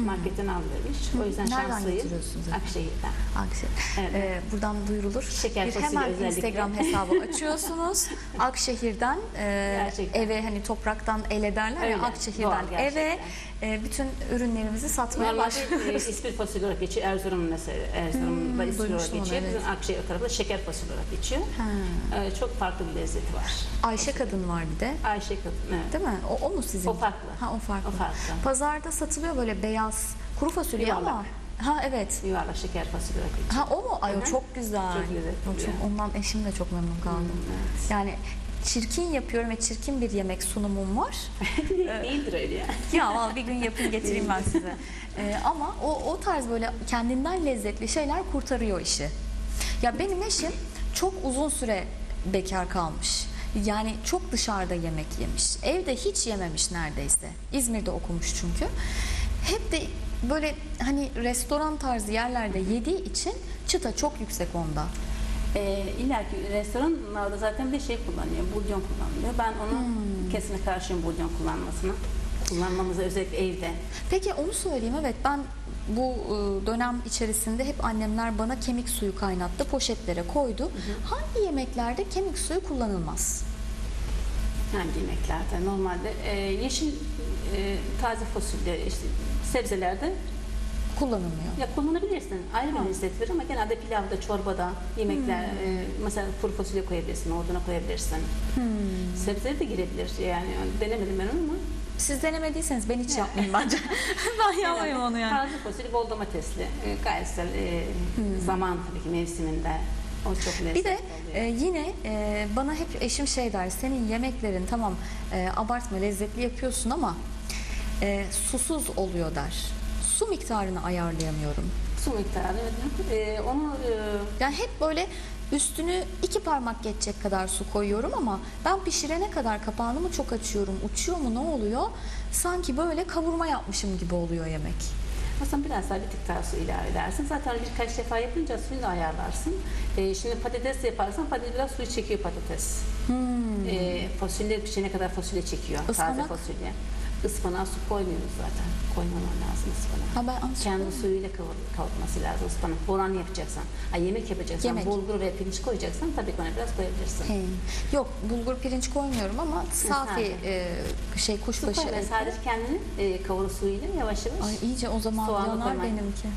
Speaker 2: Marketten aldırmış. O yüzden
Speaker 1: Nereden
Speaker 2: şanslıyım.
Speaker 1: getiriyorsunuz efendim?
Speaker 2: Akşehir'den.
Speaker 1: Akşehir.
Speaker 2: Evet.
Speaker 1: Ee, buradan duyurulur.
Speaker 2: Şeker
Speaker 1: bir
Speaker 2: fasulye
Speaker 1: hemen
Speaker 2: özellikle.
Speaker 1: Instagram hesabı açıyorsunuz. Akşehir'den e,
Speaker 2: Gerçekten.
Speaker 1: eve hani topraktan el ederler ya
Speaker 2: Öyle,
Speaker 1: Akşehir'den
Speaker 2: doğal
Speaker 1: eve e, bütün ürünlerimizi satmaya
Speaker 2: Normalde
Speaker 1: başlıyoruz.
Speaker 2: ispir fasulye olarak geçiyor. Erzurum'un mesela Erzurum'da ispir olarak
Speaker 1: duymuştum onu,
Speaker 2: geçiyor.
Speaker 1: evet.
Speaker 2: Bizim Akşehir tarafında şeker fasulye olarak geçiyor.
Speaker 1: Ha.
Speaker 2: E, çok farklı bir lezzeti var.
Speaker 1: Ayşe kadın var bir de.
Speaker 2: Ayşe kadın. Evet.
Speaker 1: Değil mi? O, o mu sizin?
Speaker 2: O farklı.
Speaker 1: Ha o farklı.
Speaker 2: O farklı.
Speaker 1: Pazarda satılıyor böyle beyaz kuru fasulye
Speaker 2: Yuvarlak.
Speaker 1: ama ha evet.
Speaker 2: Yuvarlak şeker fasulye olarak geçiyor.
Speaker 1: Ha o mu? Ay o
Speaker 2: Hı hı.
Speaker 1: çok güzel.
Speaker 2: Çok lezzetli
Speaker 1: O çok,
Speaker 2: oluyor.
Speaker 1: ondan eşim de çok memnun kaldı.
Speaker 2: evet.
Speaker 1: Yani çirkin yapıyorum ve çirkin bir yemek sunumum var.
Speaker 2: Değildir öyle ya.
Speaker 1: ya bir gün yapın getireyim ben size. Ee, ama o, o tarz böyle kendinden lezzetli şeyler kurtarıyor işi. Ya benim eşim çok uzun süre bekar kalmış. Yani çok dışarıda yemek yemiş. Evde hiç yememiş neredeyse. İzmir'de okumuş çünkü. Hep de böyle hani restoran tarzı yerlerde yediği için çıta çok yüksek onda.
Speaker 2: E, İlla ki restoranlarda zaten bir şey kullanıyor, bulyon kullanılıyor. Ben onu
Speaker 1: Hmm.
Speaker 2: kesinlikle karşıyım bulyon kullanmasına. Kullanmamıza özellikle evde.
Speaker 1: Peki onu söyleyeyim evet ben bu e, dönem içerisinde hep annemler bana kemik suyu kaynattı, poşetlere koydu. Hangi yemeklerde kemik suyu kullanılmaz?
Speaker 2: Hangi yemeklerde? Normalde e, yeşil e, taze fasulye, işte sebzelerde
Speaker 1: Kullanılmıyor.
Speaker 2: ya kullanabilirsin. Ayrı bir lezzet verir ama genelde pilavda, çorbada, yemekler, e, mesela kuru fasulye koyabilirsin, nohuduna koyabilirsin. Sebze de girebilir. Yani denemedim ben onu ama.
Speaker 1: Siz denemediyseniz ben hiç yapmayayım bence. ben yapmayayım onu yani.
Speaker 2: Taze fasulye, bol domatesli. E, gayet güzel. E, Zaman tabii ki mevsiminde. O çok lezzetli
Speaker 1: Bir de
Speaker 2: oluyor.
Speaker 1: e, yine e, bana hep eşim şey der, senin yemeklerin tamam e, abartma lezzetli yapıyorsun ama e, susuz oluyor der. Su miktarını ayarlayamıyorum.
Speaker 2: Su miktarı. evet. E, onu e,
Speaker 1: Yani hep böyle üstünü iki parmak geçecek kadar su koyuyorum ama ben pişirene kadar kapağını mı çok açıyorum, uçuyor mu ne oluyor? Sanki böyle kavurma yapmışım gibi oluyor yemek.
Speaker 2: Aslında biraz daha bir tık daha su ilave edersin. Zaten birkaç defa yapınca suyunu ayarlarsın. Ee, şimdi patates yaparsan patates biraz suyu çekiyor patates. Ee, fasulye pişene kadar fasulye çekiyor. Taze
Speaker 1: Ispanak?
Speaker 2: fasulye. Ispanağa su koymuyoruz zaten. Koymaman lazım ıspanağı.
Speaker 1: Ha ben az
Speaker 2: Kendi suyuyla kavur, kavurması lazım ıspanak. Boran yapacaksan, ay yemek yapacaksan,
Speaker 1: Yemek.
Speaker 2: bulgur ve pirinç koyacaksan tabii ona biraz koyabilirsin.
Speaker 1: He. Yok bulgur pirinç koymuyorum ama safi e, şey
Speaker 2: Su
Speaker 1: kuşbaşı
Speaker 2: koy ve
Speaker 1: eti.
Speaker 2: sadece kendini e, kavur suyuyla yavaş yavaş.
Speaker 1: Ay iyice o zaman
Speaker 2: Soğanı
Speaker 1: yanar
Speaker 2: koymayın.
Speaker 1: benimki.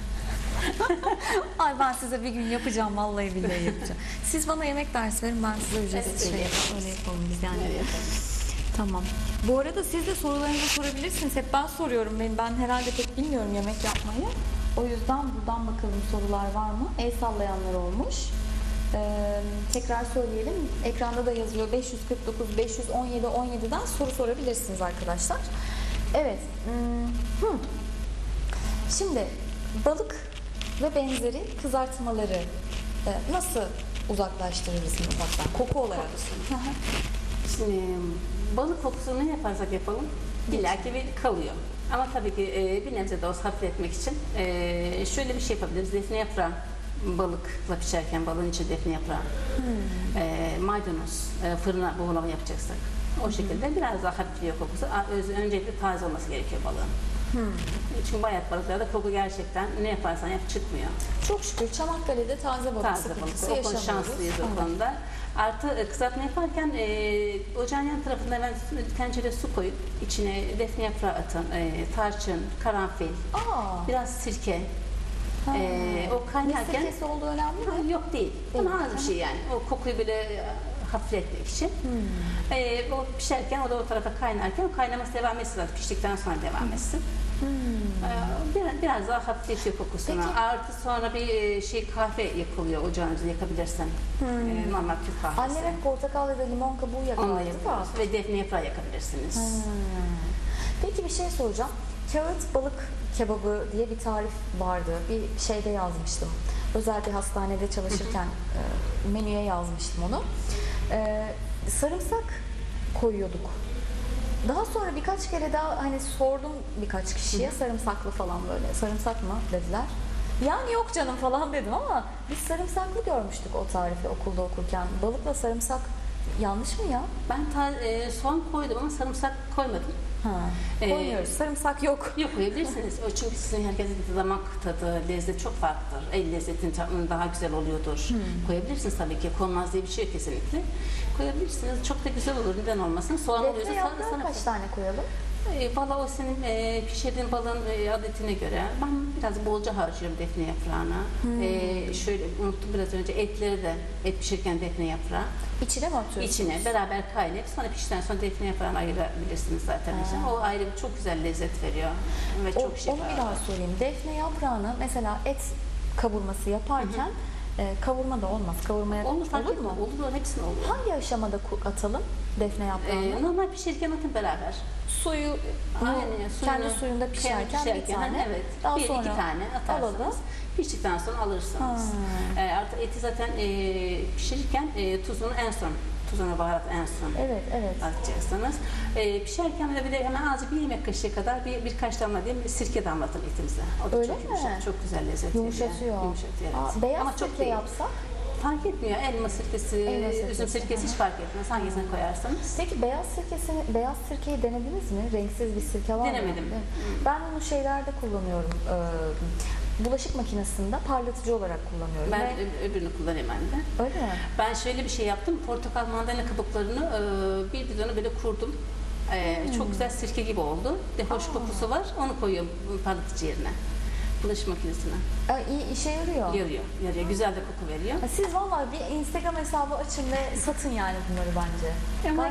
Speaker 1: Ay ben size bir gün yapacağım vallahi billahi yapacağım. Siz bana yemek dersi verin ben size ücretsiz
Speaker 2: Evet,
Speaker 1: şey
Speaker 2: öyle.
Speaker 1: Öyle yapalım biz yani.
Speaker 2: Evet, yapalım.
Speaker 1: Tamam. Bu arada siz de sorularınızı sorabilirsiniz. Hep ben soruyorum. Ben, ben herhalde pek bilmiyorum yemek yapmayı. O yüzden buradan bakalım sorular var mı? El sallayanlar olmuş. Ee, tekrar söyleyelim. Ekranda da yazıyor 549 517 17'den soru sorabilirsiniz arkadaşlar. Evet. hmm. Şimdi balık ve benzeri kızartmaları e, nasıl uzaklaştırırız mutfaktan? Koku olarak.
Speaker 2: Şimdi balık kokusunu ne yaparsak yapalım illaki bir kalıyor. Ama tabii ki e, bir nebze de olsa hafifletmek için e, şöyle bir şey yapabiliriz. Defne yaprağı balıkla pişerken balığın içi defne yaprağı, e, maydanoz, e, fırına buğulama yapacaksak o şekilde biraz daha hafifliyor kokusu. Öz- Öncelikle taze olması gerekiyor balığın. Çünkü bayat balıklarda koku gerçekten ne yaparsan yap çıkmıyor.
Speaker 1: Çok şükür Çanakkale'de taze balık
Speaker 2: Taze balık.
Speaker 1: sıkıntısı
Speaker 2: O konuda
Speaker 1: yaşamıyoruz.
Speaker 2: şanslıyız o
Speaker 1: Evet.
Speaker 2: Artı e, kızartma yaparken e, ocağın yan tarafında hemen tencere su koyup içine defne yaprağı atın, e, tarçın, karanfil,
Speaker 1: Aa,
Speaker 2: biraz sirke.
Speaker 1: Ha.
Speaker 2: E, o
Speaker 1: ne
Speaker 2: kaynarken
Speaker 1: sirkesi olduğu önemli
Speaker 2: Ha,
Speaker 1: mi?
Speaker 2: yok değil. Ama az bir şey yani. O kokuyu böyle e, hafifletmek için.
Speaker 1: Hmm.
Speaker 2: E, o pişerken o da o tarafa kaynarken o kaynaması devam etsin. Piştikten sonra devam etsin. E, biraz, biraz daha hafifletiyor kokusunu.
Speaker 1: Hmm. Peki.
Speaker 2: Artı sonra bir e, şey kahve yakılıyor ocağın üzerinde yakabilirsin. E, normal Türk kahvesi.
Speaker 1: Annem hep portakal ya da limon kabuğu
Speaker 2: Onunla
Speaker 1: yakardı da.
Speaker 2: yapıyoruz. Ve defne yaprağı yakabilirsiniz.
Speaker 1: Peki bir şey soracağım. Kağıt balık kebabı diye bir tarif vardı. Bir şeyde yazmıştım. Özel bir hastanede çalışırken e, menüye yazmıştım onu. E, sarımsak koyuyorduk. Daha sonra birkaç kere daha hani sordum birkaç kişiye sarımsaklı falan böyle. Sarımsak mı dediler. Yani yok canım falan dedim ama biz sarımsaklı görmüştük o tarifi okulda okurken. Balıkla sarımsak yanlış mı ya?
Speaker 2: Ben ta, e, soğan koydum ama sarımsak koymadım.
Speaker 1: Ha,
Speaker 2: Ee,
Speaker 1: koymuyoruz. Sarımsak yok.
Speaker 2: Yok koyabilirsiniz. O çünkü sizin herkesin damak tadı, lezzet çok farklıdır. El lezzetin tadı daha güzel oluyordur. Koyabilirsiniz tabii ki. Konmaz diye bir şey yok kesinlikle. Koyabilirsiniz. Çok da güzel olur. Neden olmasın? Soğan oluyorsa
Speaker 1: yaprağı
Speaker 2: sana
Speaker 1: kaç tane koyalım?
Speaker 2: E, Valla o senin e, pişirdiğin balığın e, adetine göre ben biraz bolca harcıyorum defne yaprağına. E, şöyle unuttum biraz önce etleri de et pişirirken defne yaprağı
Speaker 1: İçine mi atıyorsunuz?
Speaker 2: içine beraber kaynayıp sonra piştikten sonra defne yaprağını ayırabilirsiniz zaten. içine. O ayrı bir çok güzel lezzet veriyor ve
Speaker 1: O-
Speaker 2: çok şifa.
Speaker 1: onu bir daha sorayım. Defne yaprağını mesela et kavurması yaparken e, kavurma da olmaz. Kavurmaya
Speaker 2: Olur fark
Speaker 1: olur
Speaker 2: etmez.
Speaker 1: mu?
Speaker 2: Olur, olur, hepsini olur.
Speaker 1: Hangi aşamada ku- atalım defne yaprağını?
Speaker 2: Ee, normal pişirirken atın beraber.
Speaker 1: Suyu
Speaker 2: Aynen,
Speaker 1: kendi
Speaker 2: suyunu-
Speaker 1: suyunda pişerken, bir
Speaker 2: pişerken,
Speaker 1: tane.
Speaker 2: evet.
Speaker 1: Daha
Speaker 2: bir
Speaker 1: sonra
Speaker 2: iki tane atarsınız.
Speaker 1: alalım.
Speaker 2: Piştikten sonra alırsınız.
Speaker 1: Ha.
Speaker 2: Ee, artık eti zaten e, pişirirken e, tuzunu en son, tuzunu baharat en son
Speaker 1: Evet, evet.
Speaker 2: atacaksınız. Ee, pişerken de bir de hemen azıcık bir yemek kaşığı kadar bir birkaç damla diyeyim bir sirke damlatın etimize. O da
Speaker 1: Öyle
Speaker 2: çok
Speaker 1: mi?
Speaker 2: yumuşak, çok güzel lezzet veriyor.
Speaker 1: Yumuşatıyor.
Speaker 2: Yumuşatıyor, evet.
Speaker 1: Aa, beyaz
Speaker 2: Ama çok değil.
Speaker 1: yapsak?
Speaker 2: Fark etmiyor. Elma sirkesi,
Speaker 1: Elma sirkesi,
Speaker 2: üzüm sirkesi hiç
Speaker 1: hı hı.
Speaker 2: fark etmez. Hangisini koyarsanız.
Speaker 1: Peki beyaz sirkesini, beyaz sirkeyi denediniz mi? Renksiz bir sirke var mı?
Speaker 2: Denemedim.
Speaker 1: Değil mi? Ben bunu şeylerde kullanıyorum. Ee, bulaşık makinesinde parlatıcı olarak kullanıyorum.
Speaker 2: Ben
Speaker 1: Ve-
Speaker 2: öbürünü kullanayım ben de.
Speaker 1: Öyle mi?
Speaker 2: Ben şöyle bir şey yaptım. Portakal mandalina kabuklarını e, bir bidona böyle kurdum. E, Çok güzel sirke gibi oldu. De hoş
Speaker 1: Aa.
Speaker 2: kokusu var. Onu koyuyorum parlatıcı yerine. Bulaşık makinesine.
Speaker 1: Ee, iyi işe yarıyor.
Speaker 2: Yarıyor. Yarıyor. Güzel de koku veriyor.
Speaker 1: Siz vallahi bir Instagram hesabı açın ve satın yani bunları bence.
Speaker 2: Ama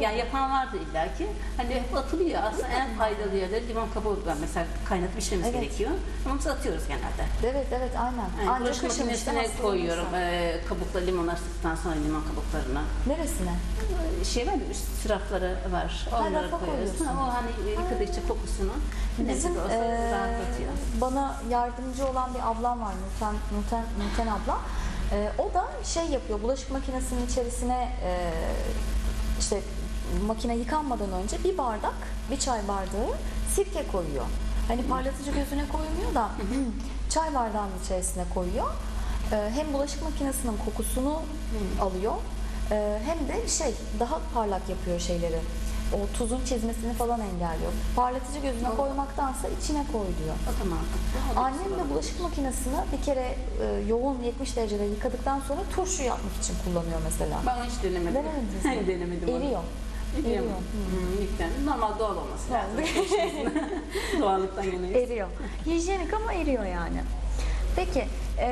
Speaker 2: yani yapan vardı illaki. Hani atılıyor. Aslında en faydalı yerleri limon kabuğu var. Mesela kaynatıp pişmemiz
Speaker 1: Evet.
Speaker 2: gerekiyor. Ama biz atıyoruz genelde.
Speaker 1: Evet evet aynen.
Speaker 2: Yani
Speaker 1: Ancak
Speaker 2: bulaşık
Speaker 1: kışın işte
Speaker 2: makinesine koyuyorum. E, kabukla limonlar sıktıktan sonra limon kabuklarını.
Speaker 1: Neresine?
Speaker 2: şey var ya üst sırafları var.
Speaker 1: Ha,
Speaker 2: Onları
Speaker 1: rafa
Speaker 2: koyuyorsun.
Speaker 1: koyuyorsun.
Speaker 2: O hani yıkadıkça kokusunu
Speaker 1: Bizim
Speaker 2: Bizim, olsa
Speaker 1: eee,
Speaker 2: rahatlatıyor.
Speaker 1: bana yardımcı olan bir ablam var Nurten, Nurten, Nurten abla. Eee, o da şey yapıyor bulaşık makinesinin içerisine eee, işte makine yıkanmadan önce bir bardak bir çay bardağı sirke koyuyor. Hani parlatıcı gözüne koymuyor da çay bardağının içerisine koyuyor. Eee, hem bulaşık makinesinin kokusunu alıyor eee, hem de şey daha parlak yapıyor şeyleri. O tuzun çizmesini falan engelliyor. Parlatıcı gözüne koymaktansa içine koy diyor.
Speaker 2: O da mantıklı.
Speaker 1: Annem de bulaşık makinesini bir kere e, yoğun 70 derecede yıkadıktan sonra turşu yapmak için kullanıyor mesela.
Speaker 2: Ben hiç denemedim.
Speaker 1: Denemediniz mi?
Speaker 2: Denemedim.
Speaker 1: Eriyor.
Speaker 2: Eriyor. Hmm. Normal doğal olması lazım. Doğallıktan yanayız.
Speaker 1: Eriyor. Hijyenik ama eriyor yani. Peki, e,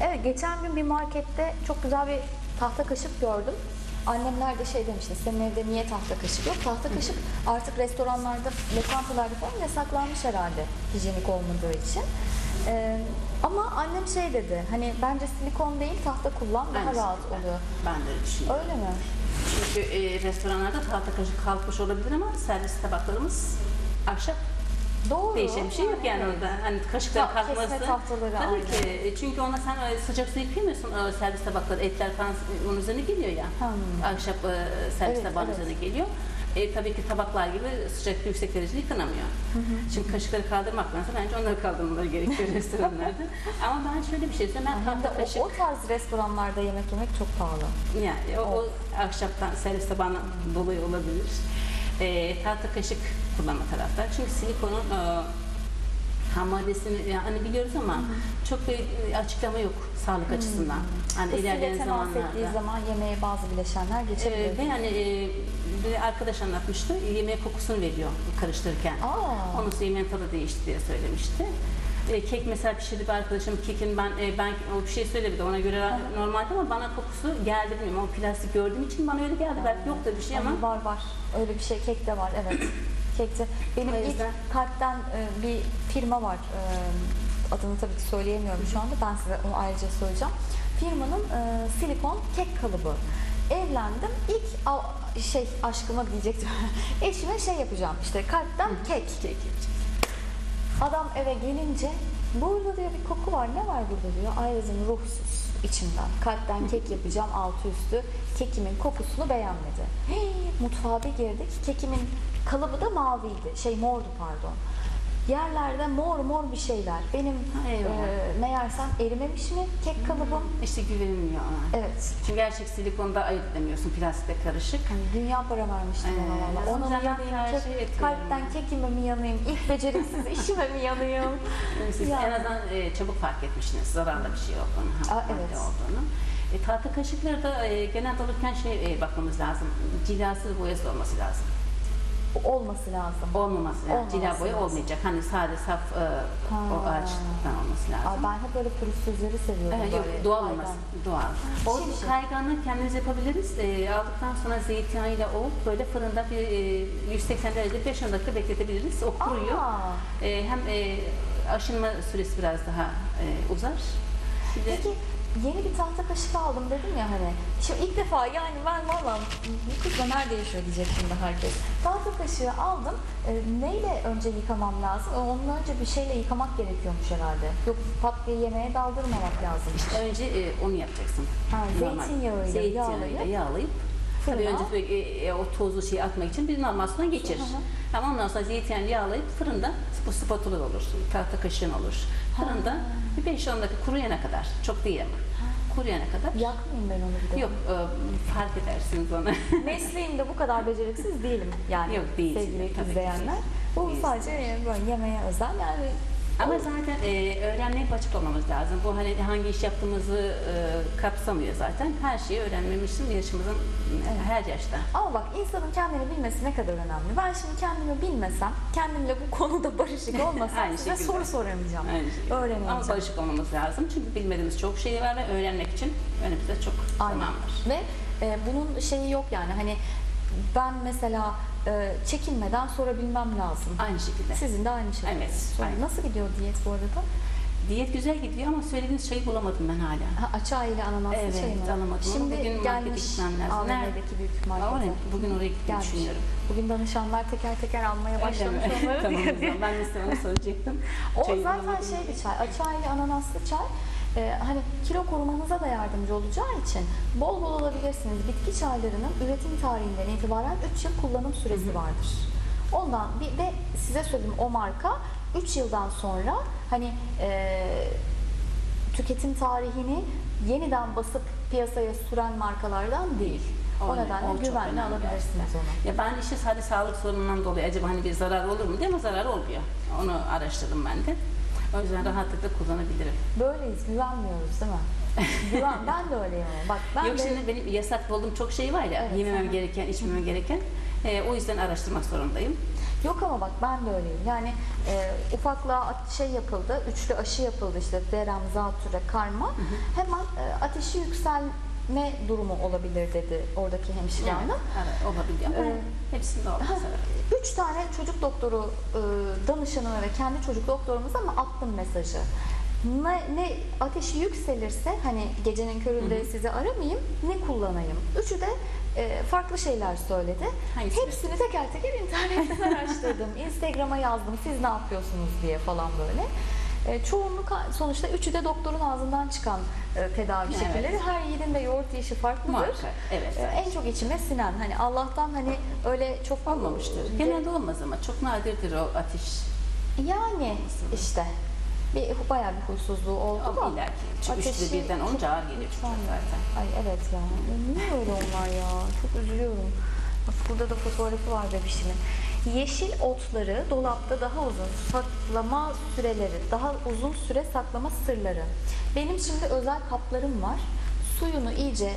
Speaker 1: evet geçen gün bir markette çok güzel bir tahta kaşık gördüm. Annemler de şey demişti, senin evde niye tahta kaşık yok? Tahta kaşık artık restoranlarda, lokantalarda falan yasaklanmış herhalde hijyenik olmadığı için. E, ama annem şey dedi, hani bence silikon değil tahta kullan daha
Speaker 2: Aynısı.
Speaker 1: rahat oluyor.
Speaker 2: Ben de düşünüyorum.
Speaker 1: Öyle mi?
Speaker 2: Çünkü e, restoranlarda tahta kaşık kalkmış olabilir ama servis tabaklarımız ahşap
Speaker 1: Doğru.
Speaker 2: Değişen bir şey yok yani
Speaker 1: Evet.
Speaker 2: orada. Hani kaşıkların
Speaker 1: Ta-
Speaker 2: kalkması.
Speaker 1: kesme tahtaları
Speaker 2: Tabii
Speaker 1: aynı.
Speaker 2: ki. E, Çünkü ona sen sıcak su yıkayamıyorsun servis tabakları. Etler falan onun üzerine geliyor ya.
Speaker 1: Hmm.
Speaker 2: Ahşap e, servis
Speaker 1: Evet,
Speaker 2: tabağının
Speaker 1: evet.
Speaker 2: üzerine geliyor. E, tabii ki tabaklar gibi sıcak yüksek derecede yıkanamıyor. Çünkü kaşıkları kaldırmaktansa bence onları kaldırmaları gerekiyor restoranlarda. Ama ben şöyle bir şey söyleyeyim. Ben tahta
Speaker 1: o,
Speaker 2: kaşık
Speaker 1: o tarz restoranlarda yemek yemek çok pahalı.
Speaker 2: yani o, o ahşaptan servis tabağından dolayı olabilir. E, tahta kaşık kullanma taraftar. Çünkü silikonun e, ham maddesini yani biliyoruz ama çok bir e, açıklama yok sağlık açısından. Hani ilerleyen
Speaker 1: temas ettiği
Speaker 2: zamanlarda.
Speaker 1: zaman yemeğe bazı bileşenler geçebiliyor.
Speaker 2: E, ve yani e, bir arkadaş anlatmıştı. Yemeğe kokusunu veriyor karıştırırken.
Speaker 1: Aa.
Speaker 2: Onun yemeğin tadı değişti diye söylemişti. E, kek mesela pişirdi bir arkadaşım kekin ben e, ben o bir şey söyledi ona göre normalde ama bana kokusu geldi bilmiyorum o plastik gördüğüm için bana öyle geldi belki yok da bir şey ama
Speaker 1: Ama var var. Öyle bir şey kekte var evet. Kekte. Benim
Speaker 2: O
Speaker 1: ilk
Speaker 2: yüzden-
Speaker 1: kalpten e, bir firma var. E, adını tabii ki söyleyemiyorum şu anda. Ben size onu ayrıca söyleyeceğim. Firmanın e, silikon kek kalıbı. Evlendim. İlk a- şey aşkıma diyecektim. Eşime şey yapacağım. İşte kalpten kek.
Speaker 2: kek yapacağız.
Speaker 1: Adam eve gelince burada diyor bir koku var. Ne var burada diyor. Ayaz'ın ruhsuz içimden. Kalpten kek yapacağım altı üstü. Kekimin kokusunu beğenmedi. Hey, mutfağa bir girdik. Kekimin kalıbı da maviydi. Şey mordu pardon. Yerlerde mor mor bir şeyler. Benim
Speaker 2: Eyvallah.
Speaker 1: e, meğersem erimemiş mi kek kalıbım?
Speaker 2: İşte güvenilmiyor ona.
Speaker 1: Evet.
Speaker 2: Çünkü gerçek silikonda ayırt edemiyorsun plastikte karışık.
Speaker 1: Hani dünya para vermiştim ona
Speaker 2: Ee,
Speaker 1: valla. Ona mı
Speaker 2: zaten
Speaker 1: yanayım,
Speaker 2: tercih
Speaker 1: kek- kalpten kekime mi yanayım, ilk beceriksiz işime mi yanayım?
Speaker 2: Siz
Speaker 1: Ya.
Speaker 2: en azından e, çabuk fark etmişsiniz zararlı bir şey olduğunu, ham
Speaker 1: Aa,
Speaker 2: madde
Speaker 1: evet.
Speaker 2: olduğunu. E, tahta kaşıkları da e, genelde alırken şey e, bakmamız lazım. Cilasız boyası olması lazım.
Speaker 1: Olması lazım.
Speaker 2: Olmaması lazım.
Speaker 1: Olmaması
Speaker 2: Cila boya
Speaker 1: lazım.
Speaker 2: olmayacak. Hani sade saf e, o ağaçtan olması
Speaker 1: Aa,
Speaker 2: lazım.
Speaker 1: ben hep böyle pürüzsüzleri seviyorum.
Speaker 2: Evet, yok
Speaker 1: böyle
Speaker 2: doğal olması. Doğal. O
Speaker 1: Şimşek.
Speaker 2: kayganlığı kendimiz yapabiliriz. E, aldıktan sonra zeytinyağıyla ovup böyle fırında bir e, 180 derecede 5-10 dakika bekletebiliriz. O kuruyor.
Speaker 1: Aa,
Speaker 2: E, hem e, aşınma süresi biraz daha e, uzar. Bir de
Speaker 1: peki yeni bir tahta kaşık aldım dedim ya hani. Şimdi ilk defa yani ben valla bu kız da nerede yaşıyor diyecek şimdi herkes. Tahta kaşığı aldım. E, neyle önce yıkamam lazım? E, Onun önce bir şeyle yıkamak gerekiyormuş herhalde. Yok pat diye yemeğe daldırmamak lazım.
Speaker 2: İşte önce e, onu yapacaksın.
Speaker 1: Ha, zeytinyağıyla
Speaker 2: Zeytinyağıyla
Speaker 1: yağlayıp
Speaker 2: yağlayıp Tabii
Speaker 1: fırına.
Speaker 2: önce böyle, e, e, o tozlu şeyi atmak için bir normal sudan geçir.
Speaker 1: Hı hı.
Speaker 2: Ama ondan sonra zeytinyağını yağlayıp fırında bu spatula olur, tahta kaşığın olur. Fırında bir 5-10 dakika kuruyana kadar, çok değil ama. Kuruyana kadar.
Speaker 1: Yakmayayım ben onu bir de.
Speaker 2: Yok, e, fark edersiniz onu.
Speaker 1: Mesleğimde bu kadar beceriksiz değilim yani
Speaker 2: Yok, değilsin.
Speaker 1: sevgili izleyenler. Bu sadece böyle yemeğe özel yani
Speaker 2: Ama zaten e, öğrenmeye açık olmamız lazım. Bu hani hangi iş yaptığımızı e, kapsamıyor zaten. Her şeyi öğrenmemişsin yaşımızın e, her yaşta.
Speaker 1: Ama bak insanın kendini bilmesi ne kadar önemli. Ben şimdi kendimi bilmesem, kendimle bu konuda barışık olmasam size
Speaker 2: şekilde.
Speaker 1: soru soramayacağım.
Speaker 2: Aynı şekilde.
Speaker 1: Öğrenemeyeceğim.
Speaker 2: Ama barışık olmamız lazım. Çünkü bilmediğimiz çok şey var ve öğrenmek için önümüzde çok
Speaker 1: Aynen.
Speaker 2: zaman var.
Speaker 1: Ve e, bunun şeyi yok yani hani ben mesela e, çekinmeden sorabilmem lazım.
Speaker 2: Aynı şekilde.
Speaker 1: Sizin de aynı şekilde.
Speaker 2: Evet, aynen.
Speaker 1: Nasıl gidiyor diyet bu arada?
Speaker 2: Diyet güzel gidiyor ama söylediğiniz şeyi bulamadım ben hala.
Speaker 1: Ha, açağı ile ananaslı
Speaker 2: Evet,
Speaker 1: şey mi?
Speaker 2: alamadım. Onu
Speaker 1: Şimdi
Speaker 2: bugün
Speaker 1: gelmiş
Speaker 2: gitmem lazım.
Speaker 1: AVM'deki büyük markete.
Speaker 2: oraya- bugün oraya gitmeyi
Speaker 1: Gelmiş.
Speaker 2: düşünüyorum.
Speaker 1: Bugün danışanlar teker teker almaya
Speaker 2: Öyle
Speaker 1: başlamış
Speaker 2: mi?
Speaker 1: onları.
Speaker 2: tamam. Ben de size onu soracaktım.
Speaker 1: O
Speaker 2: Çayı
Speaker 1: zaten
Speaker 2: bulamadım.
Speaker 1: şey bir çay, açay ile ananaslı çay. Ee, hani kilo korumanıza da yardımcı olacağı için bol bol alabilirsiniz. Bitki çaylarının üretim tarihinden itibaren 3 yıl kullanım süresi vardır. Ondan bir de size söyleyeyim o marka 3 yıldan sonra hani e, tüketim tarihini yeniden basıp piyasaya süren markalardan değil. O,
Speaker 2: O ne-
Speaker 1: nedenle
Speaker 2: o
Speaker 1: güvenle alabilirsiniz onu.
Speaker 2: Ya ben işte sadece sağlık sorunundan dolayı acaba hani bir zarar olur mu diye ama zarar olmuyor. Onu araştırdım ben de. O yüzden rahatlıkla kullanabilirim.
Speaker 1: Böyleyiz, güvenmiyoruz değil mi? Güven, ben de öyleyim ama. Bak ben
Speaker 2: Yok
Speaker 1: de...
Speaker 2: şimdi benim yasak olduğum çok şey var ya,
Speaker 1: Evet,
Speaker 2: yememem
Speaker 1: aha.
Speaker 2: gereken, içmemem gereken. Ee, o yüzden araştırmak zorundayım.
Speaker 1: Yok ama bak ben de öyleyim. Yani e, ufaklığa şey yapıldı, üçlü aşı yapıldı işte verem, zatüre, karma. Hemen e, ateşi yükselme durumu olabilir dedi oradaki hemşire hanım.
Speaker 2: evet, olabiliyor ama
Speaker 1: Ee,
Speaker 2: hepsinde olmaz. Evet.
Speaker 1: Üç tane çocuk doktoru e, danışanına ve kendi çocuk doktorumuza mı attım mesajı. Ne, ne ateşi yükselirse hani gecenin köründe sizi aramayayım ne kullanayım. Üçü de e, farklı şeyler söyledi.
Speaker 2: Hangisi?
Speaker 1: Hepsini teker teker internetten araştırdım. Instagram'a yazdım siz ne yapıyorsunuz diye falan böyle. E, çoğunluk sonuçta üçü de doktorun ağzından çıkan e, tedavi
Speaker 2: Evet.
Speaker 1: şekilleri. Her yiğidin de yoğurt yiyişi farklıdır.
Speaker 2: Muhakkak, evet.
Speaker 1: E, en çok içime sinen hani Allah'tan hani öyle çok
Speaker 2: Olmamıştır. Genelde olmaz ama çok nadirdir o ateş.
Speaker 1: Yani işte bir bayağı bir huysuzluğu oldu da.
Speaker 2: Çünkü üçte
Speaker 1: ateşi
Speaker 2: birden olunca ağır geliyor
Speaker 1: lütfen.
Speaker 2: zaten.
Speaker 1: Ay evet ya. Ya Niye öyle onlar ya? Çok üzülüyorum. Bak burada da fotoğrafı var bebişimin. Yeşil otları dolapta daha uzun saklama süreleri, daha uzun süre saklama sırları. Benim şimdi özel kaplarım var. Suyunu iyice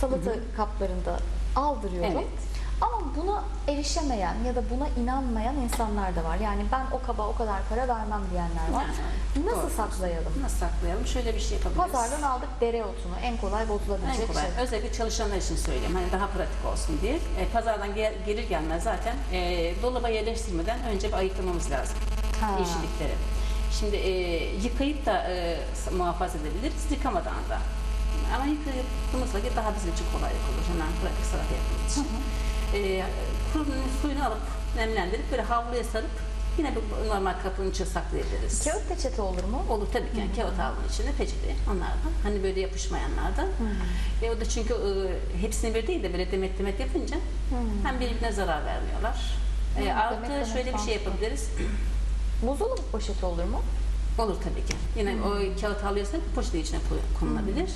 Speaker 1: salata kaplarında aldırıyorum.
Speaker 2: Evet.
Speaker 1: Ama buna erişemeyen ya da buna inanmayan insanlar da var. Yani ben o kaba o kadar para vermem diyenler var.
Speaker 2: Yani,
Speaker 1: Nasıl
Speaker 2: doğru.
Speaker 1: saklayalım?
Speaker 2: Nasıl saklayalım? Şöyle bir şey yapabiliriz.
Speaker 1: Pazardan aldık dereotunu. En kolay bozulabilecek
Speaker 2: En kolay.
Speaker 1: şey.
Speaker 2: Özellikle çalışanlar için söyleyeyim. Hani daha pratik olsun diye. E, pazardan gel- gelir gelmez zaten e, dolaba yerleştirmeden önce bir ayıklamamız lazım.
Speaker 1: Ha.
Speaker 2: Yeşillikleri. Şimdi e, yıkayıp da e, muhafaza edebiliriz. Yıkamadan da. Ama yıkadığımız vakit daha bizim için kolaylık olur. Hemen pratik salata yapmamız için. E, kurunun suyunu alıp nemlendirip böyle havluya sarıp yine bir normal kapının içine saklayabiliriz.
Speaker 1: Kağıt peçete olur mu?
Speaker 2: Olur tabii ki. Yani kağıt havlunun içinde peçete onlardan. Hani böyle yapışmayanlardan. E, o da çünkü e, hepsini bir değil de böyle demet demet yapınca hem birbirine zarar vermiyorlar. E, artı şöyle bir şey yapabiliriz.
Speaker 1: Buzdolabı poşeti olur mu?
Speaker 2: Olur tabii ki. Yine o kağıt havluya sarıp poşetin içine konulabilir.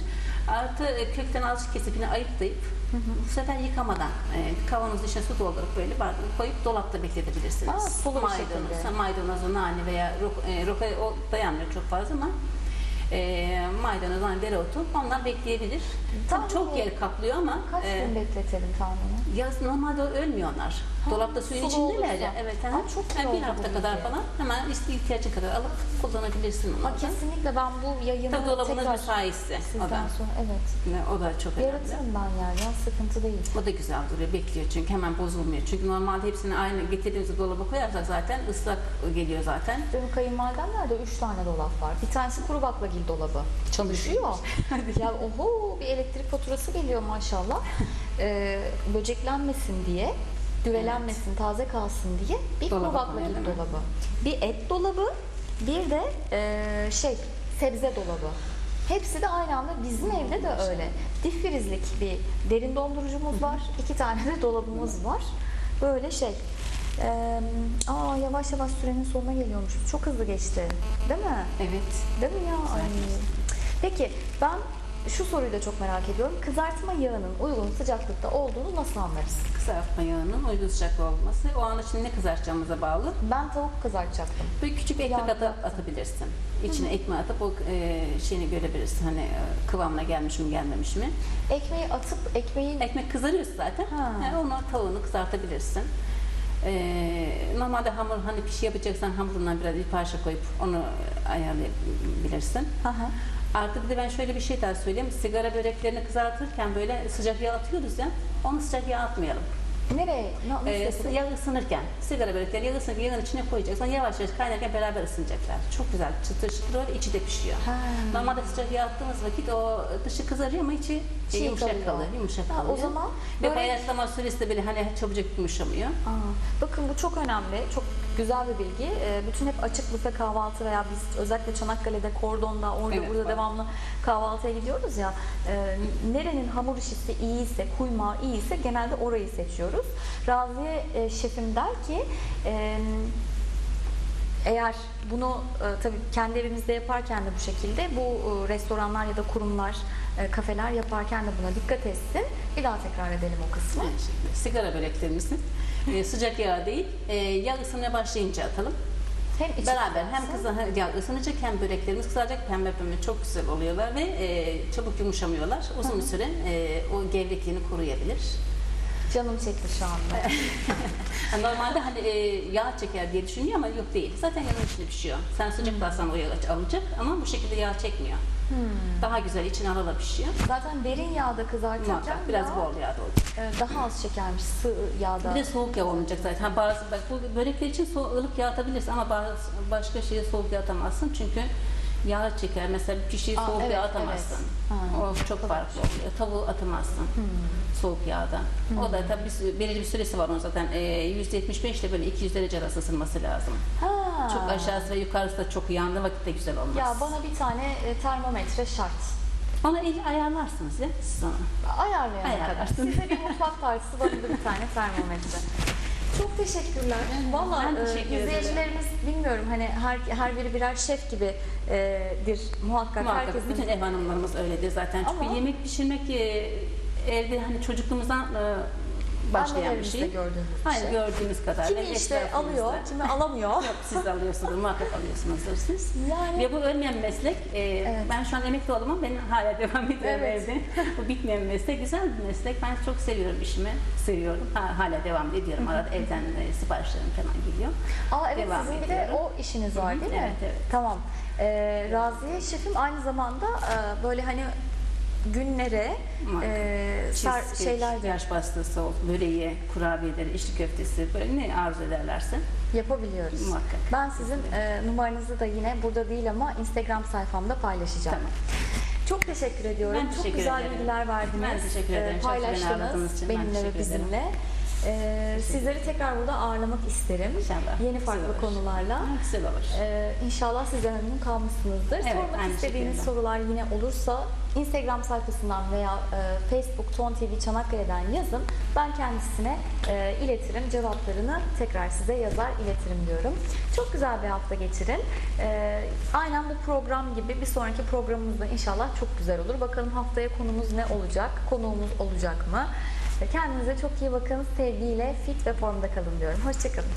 Speaker 2: Artı e, kökten azıcık kesip yine ayıklayıp bu sefer yıkamadan e, kavanozun içine su doldurup böyle koyup dolapta bekletebilirsiniz.
Speaker 1: Aa, sulu
Speaker 2: maydanoz,
Speaker 1: şekilde.
Speaker 2: maydanoz, nane veya roka, e, roka o dayanmıyor çok fazla ama e, maydanoz, nane, dereotu onlar bekleyebilir. Tabii çok yer kaplıyor ama
Speaker 1: Kaç
Speaker 2: e,
Speaker 1: gün bekletelim tahmini?
Speaker 2: Yaz normalde ölmüyor onlar. Dolapta suyun
Speaker 1: sulu
Speaker 2: içindeler
Speaker 1: olursa.
Speaker 2: Evet.
Speaker 1: Aa,
Speaker 2: ha.
Speaker 1: çok iyi
Speaker 2: Yani bir
Speaker 1: oldu
Speaker 2: hafta
Speaker 1: bu
Speaker 2: kadar
Speaker 1: bilgi.
Speaker 2: falan hemen iste ihtiyacın kadar alıp kullanabilirsin onu.
Speaker 1: Ha, kesinlikle ben bu yayını
Speaker 2: Tabii dolabınız
Speaker 1: tekrar
Speaker 2: müsaitse. O
Speaker 1: sizden
Speaker 2: da,
Speaker 1: sonra evet.
Speaker 2: o da çok önemli.
Speaker 1: Yaratırım ben yer ya sıkıntı değil.
Speaker 2: O da güzel duruyor, bekliyor çünkü hemen bozulmuyor. Çünkü normalde hepsini aynı getirdiğimizde dolaba koyarsak zaten ıslak geliyor zaten.
Speaker 1: Benim kayınvalidemlerde üç tane dolap var. Bir tanesi kuru baklagil dolabı. Çalışıyor. ya oho bir elektrik faturası geliyor maşallah. Ee, böceklenmesin diye, güvelenmesin, taze kalsın diye bir
Speaker 2: Dolaba değil mi?
Speaker 1: dolabı. Bir et dolabı, bir de e, şey sebze dolabı. Hepsi de aynı anda bizim evde de öyle. Dip frizlik bir derin dondurucumuz var. iki tane de dolabımız var. Böyle şey. Ee, aa yavaş yavaş sürenin sonuna geliyormuşuz. Çok hızlı geçti. Değil mi?
Speaker 2: Evet.
Speaker 1: Değil mi ya? Ay. Peki ben şu soruyu da çok merak ediyorum. Kızartma yağının uygun sıcaklıkta olduğunu nasıl anlarız?
Speaker 2: Kızartma yağının uygun sıcaklığı olması. O an için ne kızartacağımıza bağlı.
Speaker 1: Ben tavuk kızartacaktım.
Speaker 2: Böyle küçük bir ekmek
Speaker 1: Yağ
Speaker 2: ata- atabilirsin. İçine ekmeği atıp o e, şeyini görebilirsin. Hani e, kıvamına gelmiş mi gelmemiş mi.
Speaker 1: Ekmeği atıp ekmeği
Speaker 2: Ekmek kızarıyorsa zaten
Speaker 1: Ha.
Speaker 2: yani onu tavuğunu kızartabilirsin. Ee, normalde hamur hani pişi yapacaksan hamurundan biraz bir parça koyup onu ayarlayabilirsin.
Speaker 1: Hı hı.
Speaker 2: Artı bir de ben şöyle bir şey daha söyleyeyim. Sigara böreklerini kızartırken böyle sıcak yağ atıyoruz ya. Onu sıcak yağ atmayalım.
Speaker 1: nereye? Nasıl
Speaker 2: Ee, yağ ısınırken, sigara börekleri yağ ısınırken yağın içine koyacaksın. Yavaş yavaş kaynarken beraber ısınacaklar. Çok güzel çıtır çıtır öyle içi de pişiyor.
Speaker 1: Ha.
Speaker 2: Normalde sıcak yağ attığımız vakit o dışı kızarıyor ama içi
Speaker 1: Çiğ
Speaker 2: yumuşak
Speaker 1: kalıyor.
Speaker 2: kalıyor. Yumuşak
Speaker 1: Ha, o
Speaker 2: kalıyor.
Speaker 1: zaman
Speaker 2: Ve
Speaker 1: börek-
Speaker 2: bayatlama süresi de böyle hani çabucak yumuşamıyor.
Speaker 1: Aa, bakın bu çok önemli, çok güzel bir bilgi. Ee, bütün hep açık büfe kahvaltı veya biz özellikle Çanakkale'de, Kordon'da, orada
Speaker 2: Evet,
Speaker 1: burada
Speaker 2: var.
Speaker 1: devamlı kahvaltıya gidiyoruz ya. e, nerenin hamur işisi iyiyse, kuymağı iyiyse genelde orayı seçiyoruz. Raziye e, şefim der ki e, eğer bunu e, tabii kendi evimizde yaparken de bu şekilde bu e, restoranlar ya da kurumlar, e, kafeler yaparken de buna dikkat etsin. Bir daha tekrar edelim o kısmı.
Speaker 2: Sigara böreklerimizi e, sıcak yağ değil, e, yağ ısınmaya başlayınca atalım.
Speaker 1: Hem içi
Speaker 2: Beraber hem kızar, yağ ısınacak hem böreklerimiz kızaracak pembe pembe çok güzel oluyorlar ve e, çabuk yumuşamıyorlar. Uzun bir süre e, o gevrekliğini koruyabilir.
Speaker 1: Canım çekti şu anda.
Speaker 2: Yani normalde hani e, yağ çeker diye düşünüyor ama yok değil. Zaten yağın içinde pişiyor. Sen sıcak alsan o yağ alacak ama bu şekilde yağ çekmiyor. Daha güzel içine alala pişiyor.
Speaker 1: Zaten derin yağda kızartırken
Speaker 2: Muhakkak biraz
Speaker 1: yağ,
Speaker 2: bol yağ da olacak.
Speaker 1: e, daha az çekermiş sığ yağda.
Speaker 2: Bir de soğuk yağ olmayacak zaten. Ha, bazı bak bu börekler için soğuk ılık yağ atabilirsin ama bazı başka şeye soğuk yağ atamazsın çünkü yağ çeker. Mesela bir pişiye
Speaker 1: Aa,
Speaker 2: soğuk
Speaker 1: evet,
Speaker 2: yağ atamazsın.
Speaker 1: evet. Ha.
Speaker 2: O çok farklı oluyor. Tavuğu atamazsın soğuk yağda. O da tabii bir- belirli bir süresi var onun zaten. E, 175 ile böyle 200 derece arası ısınması lazım.
Speaker 1: Ha.
Speaker 2: Çok aşağısı ve yukarısı da çok yandığı vakitte güzel olmaz.
Speaker 1: Ya bana bir tane e, termometre şart.
Speaker 2: Onu el ayarlarsınız ya siz onu.
Speaker 1: Ayarlayana kadar.
Speaker 2: Ayarlarsın.
Speaker 1: Size bir mutfak partisi bana da bir tane termometre. Çok teşekkürler. Valla
Speaker 2: ben
Speaker 1: e,
Speaker 2: teşekkür ederim.
Speaker 1: izleyicilerimiz bilmiyorum hani her her biri birer şef gibi e, muhakkak,
Speaker 2: Muhakkak
Speaker 1: herkesin.
Speaker 2: bütün ev hanımlarımız öyledir zaten. Çünkü
Speaker 1: Ama-
Speaker 2: yemek pişirmek e, evde hani çocukluğumuzdan e, başlayan bir şey.
Speaker 1: gördüğümüz
Speaker 2: Hayır
Speaker 1: şey.
Speaker 2: gördüğümüz kadar.
Speaker 1: Kimi işte alıyor, kimi alamıyor.
Speaker 2: Yok siz de alıyorsunuz, muhakkak alıyorsunuzdur siz.
Speaker 1: Yani-
Speaker 2: Ve bu ölmeyen meslek. e,
Speaker 1: Evet.
Speaker 2: Ben şu an emekli oldum ama ben hala devam ediyorum
Speaker 1: Evet.
Speaker 2: evde. bu bitmeyen meslek. Güzel bir meslek. Ben çok seviyorum işimi. Seviyorum. Ha, hala devam ediyorum. Arada evden e, siparişlerim falan geliyor.
Speaker 1: Aa evet
Speaker 2: Devam
Speaker 1: sizin bir de
Speaker 2: ediyorum.
Speaker 1: o işiniz var değil mi?
Speaker 2: Evet, evet.
Speaker 1: Tamam. Ee, Raziye şefim aynı zamanda e, böyle hani günlere e, sar,
Speaker 2: Cheesecake,
Speaker 1: şeyler de
Speaker 2: yaş pastası, böreği, kurabiyeleri, içli köftesi böyle ne arzu ederlerse
Speaker 1: yapabiliyoruz.
Speaker 2: Muhakkak.
Speaker 1: Ben sizin e, numaranızı da yine burada değil ama Instagram sayfamda paylaşacağım.
Speaker 2: Tamam.
Speaker 1: Çok teşekkür ediyorum.
Speaker 2: Ben
Speaker 1: Çok
Speaker 2: teşekkür
Speaker 1: güzel
Speaker 2: ederim.
Speaker 1: bilgiler verdiniz.
Speaker 2: Ben teşekkür ederim. Beni
Speaker 1: Paylaştınız benimle ve
Speaker 2: teşekkür ederim.
Speaker 1: Bizimle. E, sizleri tekrar burada ağırlamak isterim.
Speaker 2: İnşallah.
Speaker 1: Yeni
Speaker 2: Güzel
Speaker 1: farklı
Speaker 2: olur.
Speaker 1: konularla.
Speaker 2: Ha, güzel olur.
Speaker 1: Ee, inşallah siz de memnun kalmışsınızdır.
Speaker 2: Evet,
Speaker 1: Sormak istediğiniz
Speaker 2: şekilde.
Speaker 1: sorular yine olursa Instagram sayfasından veya e, Facebook Ton TV Çanakkale'den yazın. Ben kendisine e, iletirim. Cevaplarını tekrar size yazar iletirim diyorum. Çok güzel bir hafta geçirin. E, aynen bu program gibi bir sonraki programımızda inşallah çok güzel olur. Bakalım haftaya konumuz ne olacak? Konuğumuz olacak mı? Kendinize çok iyi bakın. Sevgiyle fit ve formda kalın diyorum. Hoşçakalın.